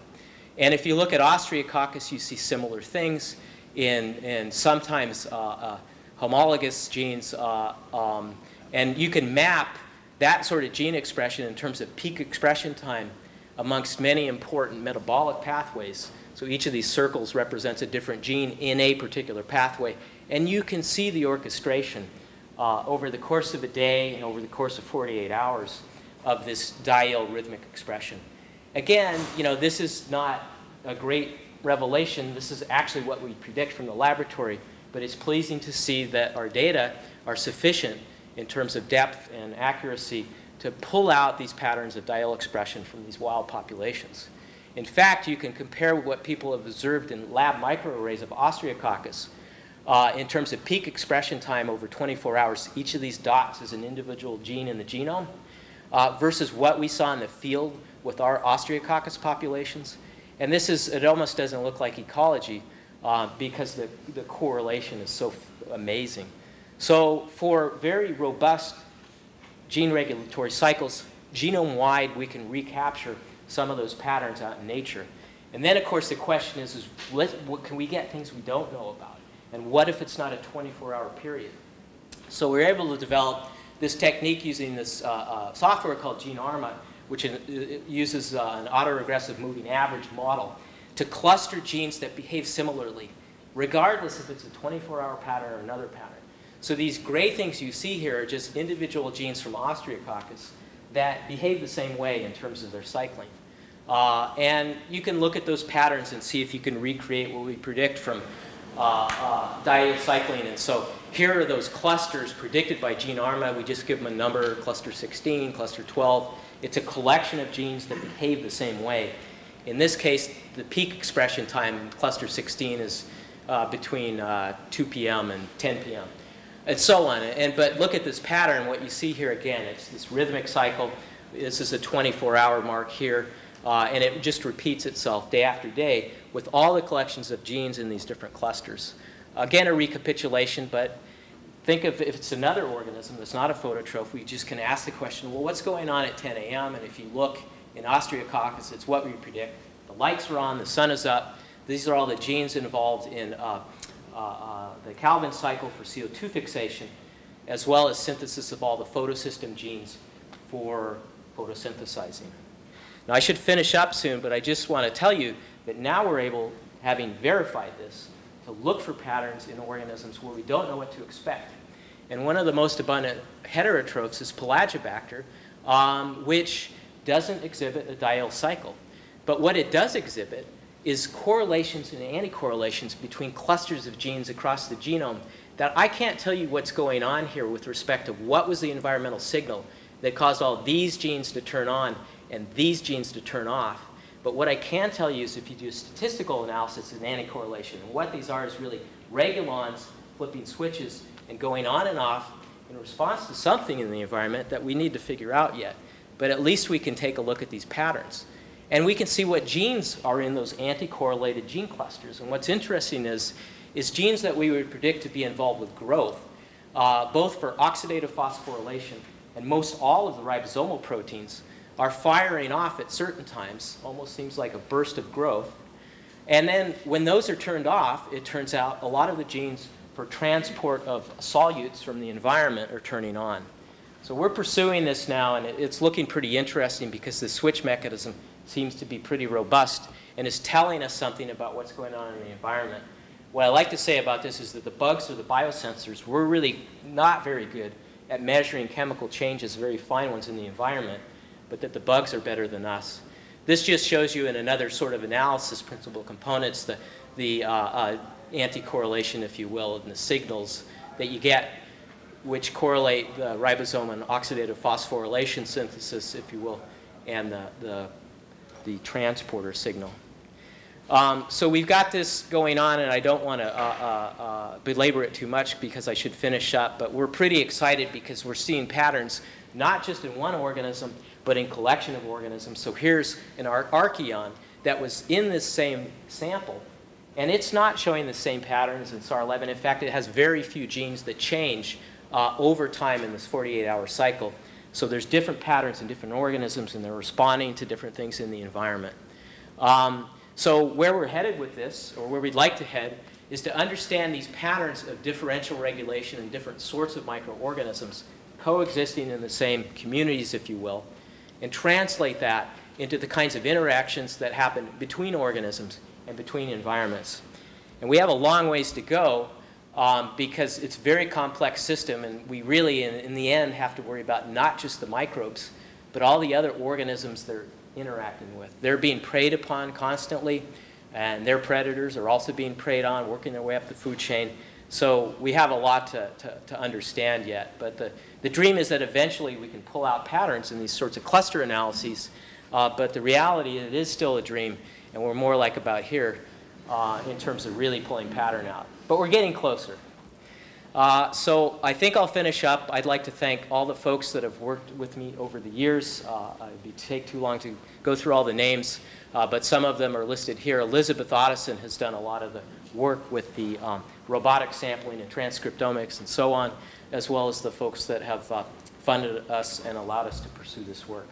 And if you look at Ostreococcus, you see similar things in, in sometimes uh, uh, homologous genes. Uh, um, and you can map that sort of gene expression in terms of peak expression time amongst many important metabolic pathways. So each of these circles represents a different gene in a particular pathway. And you can see the orchestration uh, over the course of a day and over the course of 48 hours of this diel rhythmic expression. Again, you know, this is not a great revelation. This is actually what we predict from the laboratory, but it's pleasing to see that our data are sufficient in terms of depth and accuracy to pull out these patterns of diel expression from these wild populations. In fact, you can compare what people have observed in lab microarrays of Ostreococcus uh, in terms of peak expression time over 24 hours. Each of these dots is an individual gene in the genome. uh, versus what we saw in the field with our Ostreococcus populations. And this is, it almost doesn't look like ecology uh, because the, the correlation is so amazing. So for very robust gene regulatory cycles, genome-wide, we can recapture some of those patterns out in nature. And then, of course, the question is, is what, can we get things we don't know about? And what if it's not a 24-hour period? So we're able to develop this technique using this uh, uh, software called GeneArma, which in, uses uh, an autoregressive moving average model to cluster genes that behave similarly, regardless if it's a 24-hour pattern or another pattern. So these gray things you see here are just individual genes from Ostreococcus that behave the same way in terms of their cycling. Uh, and you can look at those patterns and see if you can recreate what we predict from uh, uh. And so here are those clusters predicted by GeneArma. We just give them a number, cluster 16, cluster 12. It's a collection of genes that behave the same way. In this case, the peak expression time, in cluster 16, is uh, between uh, 2 p.m. and 10 p.m. And so on. And, but look at this pattern. What you see here again, it's this rhythmic cycle. This is a 24-hour mark here. Uh, and it just repeats itself day after day with all the collections of genes in these different clusters. Again, a recapitulation, but think of if it's another organism that's not a phototroph, we just can ask the question, well, what's going on at 10 a.m.? And if you look in Ostreococcus, it's what we predict. The lights are on, the sun is up. These are all the genes involved in uh, uh, uh, the Calvin cycle for CO2 fixation, as well as synthesis of all the photosystem genes for photosynthesizing. Now, I should finish up soon, but I just want to tell you that now we're able, having verified this, to look for patterns in organisms where we don't know what to expect. And one of the most abundant heterotrophs is Pelagibacter, um, which doesn't exhibit a diel cycle. But what it does exhibit is correlations and anti-correlations between clusters of genes across the genome that I can't tell you what's going on here with respect to what was the environmental signal that caused all these genes to turn on and these genes to turn off. But what I can tell you is if you do statistical analysis and anti-correlation, and what these are is really regulons flipping switches and going on and off in response to something in the environment that we need to figure out yet. But at least we can take a look at these patterns. And we can see what genes are in those anti-correlated gene clusters. And what's interesting is, is genes that we would predict to be involved with growth, uh, both for oxidative phosphorylation and most all of the ribosomal proteins, are firing off at certain times, almost seems like a burst of growth. And then when those are turned off, it turns out a lot of the genes for transport of solutes from the environment are turning on. So we're pursuing this now, and it's looking pretty interesting because the switch mechanism seems to be pretty robust and is telling us something about what's going on in the environment. What I like to say about this is that the bugs or the biosensors, we're really not very good at measuring chemical changes, very fine ones in the environment but that the bugs are better than us. This just shows you in another sort of analysis principal components the, the uh, uh, anti-correlation, if you will, and the signals that you get which correlate the ribosome and oxidative phosphorylation synthesis, if you will, and the, the, the transporter signal. Um, so we've got this going on, and I don't want to uh, uh, uh, belabor it too much because I should finish up, but we're pretty excited because we're seeing patterns not just in one organism, but in collection of organisms. So here's an archaeon that was in this same sample, and it's not showing the same patterns in SAR11. In fact, it has very few genes that change uh, over time in this 48-hour cycle. So there's different patterns in different organisms, and they're responding to different things in the environment. Um, so where we're headed with this, or where we'd like to head, is to understand these patterns of differential regulation in different sorts of microorganisms coexisting in the same communities, if you will, and translate that into the kinds of interactions that happen between organisms and between environments. And we have a long ways to go um, because it's a very complex system, and we really, in, in, the end, have to worry about not just the microbes, but all the other organisms they're interacting with. They're being preyed upon constantly, and their predators are also being preyed on, working their way up the food chain. So we have a lot to, to, to understand yet. But the, the dream is that eventually we can pull out patterns in these sorts of cluster analyses. Uh, but the reality, it is still a dream, and we're more like about here uh, in terms of really pulling pattern out. But we're getting closer. Uh, so I think I'll finish up. I'd like to thank all the folks that have worked with me over the years. Uh, it'd be take too long to go through all the names, uh, but some of them are listed here. Elizabeth Ottesen has done a lot of the work with the um, robotic sampling and transcriptomics and so on, as well as the folks that have uh, funded us and allowed us to pursue this work.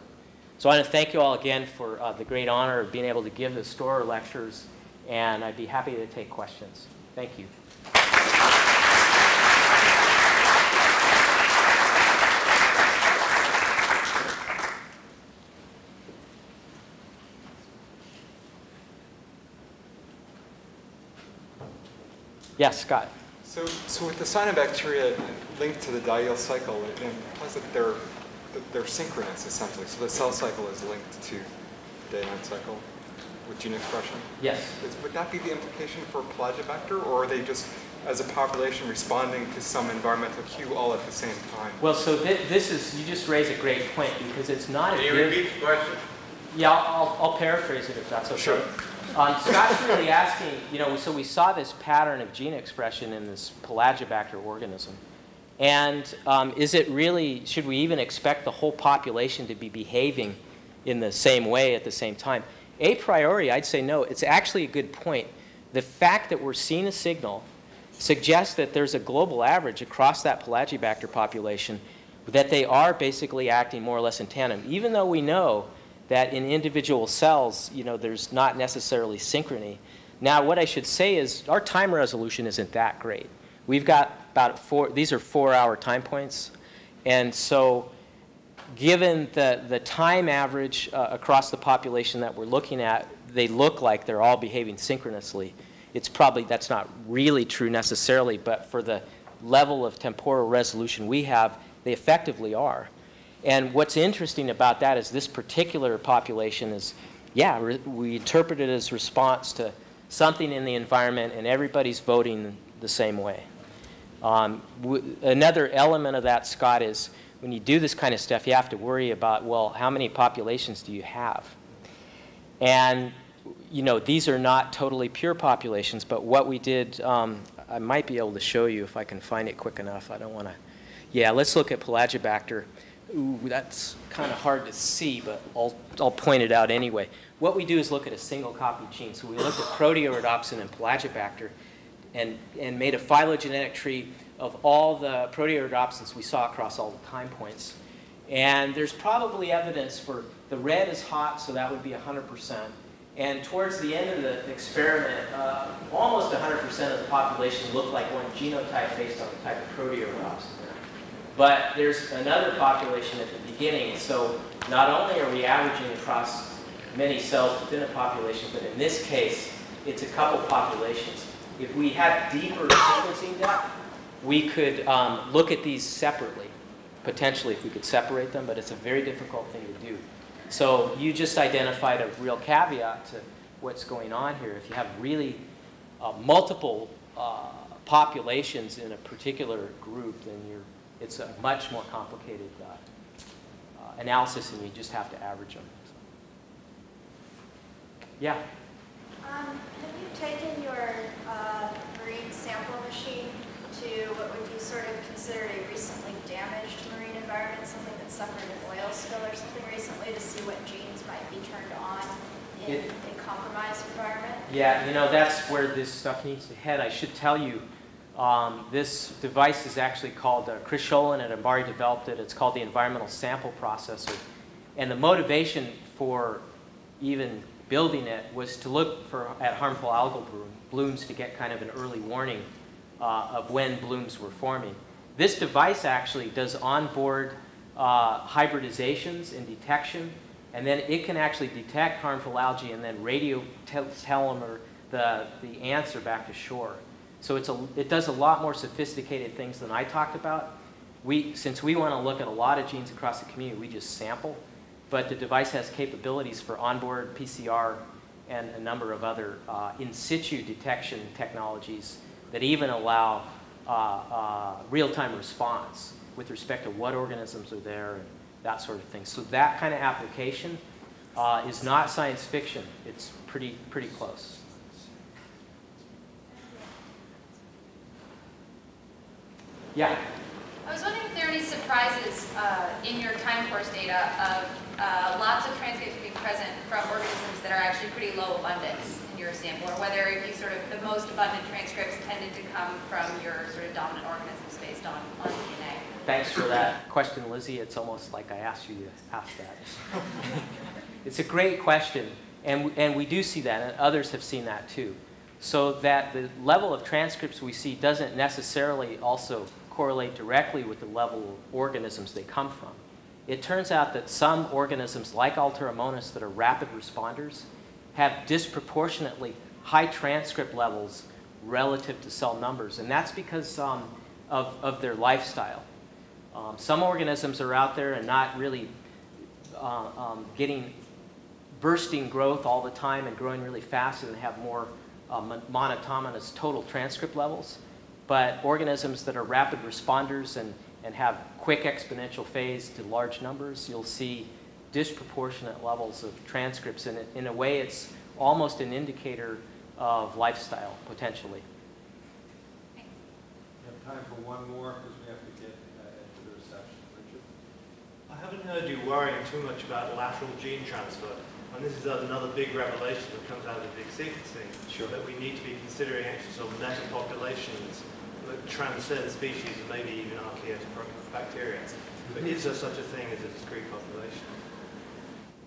So I want to thank you all again for uh, the great honor of being able to give the Storer lectures, and I'd be happy to take questions. Thank you. Yes, Scott. So, so with the cyanobacteria linked to the diel cycle, it implies that they're, they're synchronous essentially. So the cell cycle is linked to the day-night cycle with gene expression. Yes. Would that be the implication for Pelagibacter, or are they just, as a population, responding to some environmental cue all at the same time? Well, so thi- this is, you just raise a great point because it's not a Can you repeat the question? Yeah, I'll, I'll paraphrase it if that's okay. Sure. Um, Scott's really asking, you know, so we saw this pattern of gene expression in this Pelagibacter organism. And um, is it really, should we even expect the whole population to be behaving in the same way at the same time? A priori, I'd say no. It's actually a good point. The fact that we're seeing a signal suggests that there's a global average across that Pelagibacter population that they are basically acting more or less in tandem, even though we know that in individual cells, you know, there's not necessarily synchrony. Now, what I should say is our time resolution isn't that great. We've got about four, these are four hour time points. And so given the, the time average uh, across the population that we're looking at, they look like they're all behaving synchronously. It's probably, that's not really true necessarily, but for the level of temporal resolution we have, they effectively are. And what's interesting about that is this particular population is, yeah, we interpret it as response to something in the environment, and everybody's voting the same way. Um, another element of that, Scott, is when you do this kind of stuff, you have to worry about, well, how many populations do you have? And, you know, these are not totally pure populations, but what we did, um, I might be able to show you if I can find it quick enough. I don't want to. Yeah, let's look at Pelagibacter. Ooh, that's kind of hard to see, but I'll, I'll point it out anyway. What we do is look at a single copy gene. So we looked at Proteorhodopsin and Pelagibacter and, and made a phylogenetic tree of all the Proteorhodopsins we saw across all the time points. And there's probably evidence for the red is hot, so that would be 100%. And towards the end of the experiment, uh, almost 100% of the population looked like one genotype based on the type of Proteorhodopsin. But there's another population at the beginning, so not only are we averaging across many cells within a population, but in this case, it's a couple populations. If we had deeper sequencing depth, we could um, look at these separately, potentially if we could separate them, but it's a very difficult thing to do. So you just identified a real caveat to what's going on here. If you have really uh, multiple uh, populations in a particular group, then you're, it's a much more complicated uh, uh, analysis, and you just have to average them. Yeah. Um, have you taken your uh, marine sample machine to what would be sort of considered a recently damaged marine environment, something that suffered an oil spill or something recently, to see what genes might be turned on in It- a compromised environment? Yeah, you know, that's where this stuff needs to head. I should tell you, um, this device is actually called, uh, Chris Scholin at MBARI developed it. It's called the Environmental Sample Processor. And the motivation for even building it was to look for, at harmful algal bloom, blooms to get kind of an early warning uh, of when blooms were forming. This device actually does onboard uh, hybridizations and detection, and then it can actually detect harmful algae and then radio tel- telemer the, the answer back to shore. So it's a, it does a lot more sophisticated things than I talked about. We, since we want to look at a lot of genes across the community, we just sample. But the device has capabilities for onboard PCR and a number of other uh, in situ detection technologies that even allow uh, uh, real-time response with respect to what organisms are there and that sort of thing. So that kind of application uh, is not science fiction. It's pretty, pretty close. Yeah. I was wondering if there are any surprises uh, in your time course data of uh, lots of transcripts being present from organisms that are actually pretty low abundance your sample, or whether you sort of, the most abundant transcripts tended to come from your sort of dominant organisms based on, on DNA. Thanks for that question, Lizzie. It's almost like I asked you to ask that. it's a great question, and, and we do see that, and others have seen that too. So that the level of transcripts we see doesn't necessarily also correlate directly with the level of organisms they come from. It turns out that some organisms, like Alteromonas, that are rapid responders, have disproportionately high transcript levels relative to cell numbers, and that's because um, of, of their lifestyle. Um, some organisms are out there and not really uh, um, getting bursting growth all the time and growing really fast and have more uh, total transcript levels. But organisms that are rapid responders and, and have quick exponential phase to large numbers, you'll see disproportionate levels of transcripts. And in a way, it's almost an indicator of lifestyle, potentially. We have time for one more because we have to get uh, into the reception. Richard? I haven't heard you worrying too much about lateral gene transfer. And this is another big revelation that comes out of the big sequencing, Sure. that we need to be considering actually sort of meta populations that transcend species and maybe even archaeotich bacteria. But is there such a thing as a discrete population?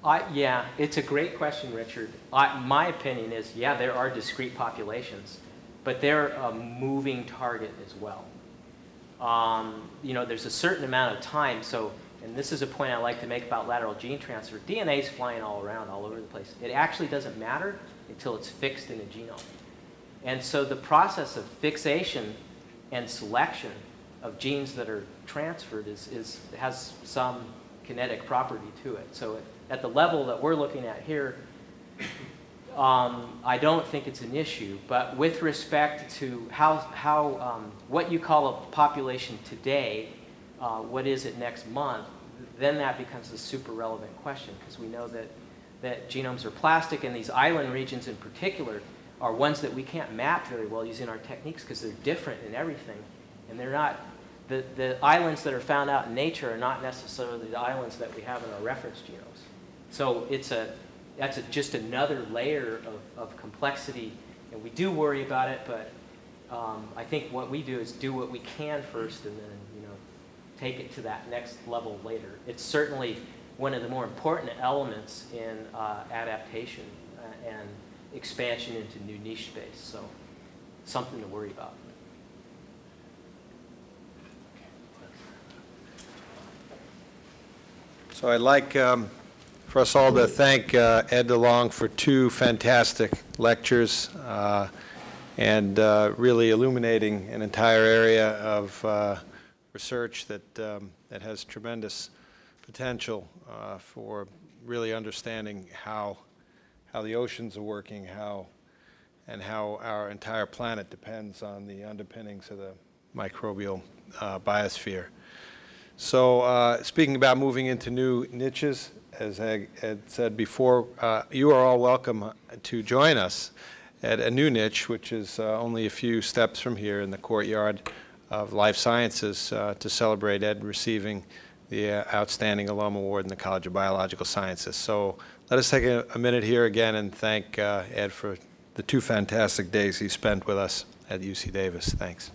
I, yeah, it's a great question, Richard. I, my opinion is, yeah, there are discrete populations, but they're a moving target as well. Um, you know, there's a certain amount of time, so, and this is a point I like to make about lateral gene transfer. DNA is flying all around, all over the place. It actually doesn't matter until it's fixed in a genome. And so the process of fixation and selection of genes that are transferred is, is, has some kinetic property to it. So it, at the level that we're looking at here, um, I don't think it's an issue. But with respect to how, how um, what you call a population today, uh, what is it next month, then that becomes a super relevant question because we know that, that genomes are plastic and these island regions in particular are ones that we can't map very well using our techniques because they're different in everything. And they're not, the, the islands that are found out in nature are not necessarily the islands that we have in our reference genomes. So it's a, that's a, just another layer of, of complexity. And we do worry about it, but um, I think what we do is do what we can first and then, you know, take it to that next level later. It's certainly one of the more important elements in uh, adaptation uh, and expansion into new niche space. So something to worry about. So I'd like um, for us all to thank uh, Ed DeLong for two fantastic lectures uh, and uh, really illuminating an entire area of uh, research that, um, that has tremendous potential uh, for really understanding how how the oceans are working, how, and how our entire planet depends on the underpinnings of the microbial uh, biosphere. So speaking about moving into new niches, as I had said before, uh, you are all welcome to join us at a new niche, which is uh, only a few steps from here in the courtyard of life sciences uh, to celebrate Ed receiving the uh, Outstanding Alum Award in the College of Biological Sciences. So let us take a, a minute here again and thank uh, Ed for the two fantastic days he spent with us at UC Davis. Thanks.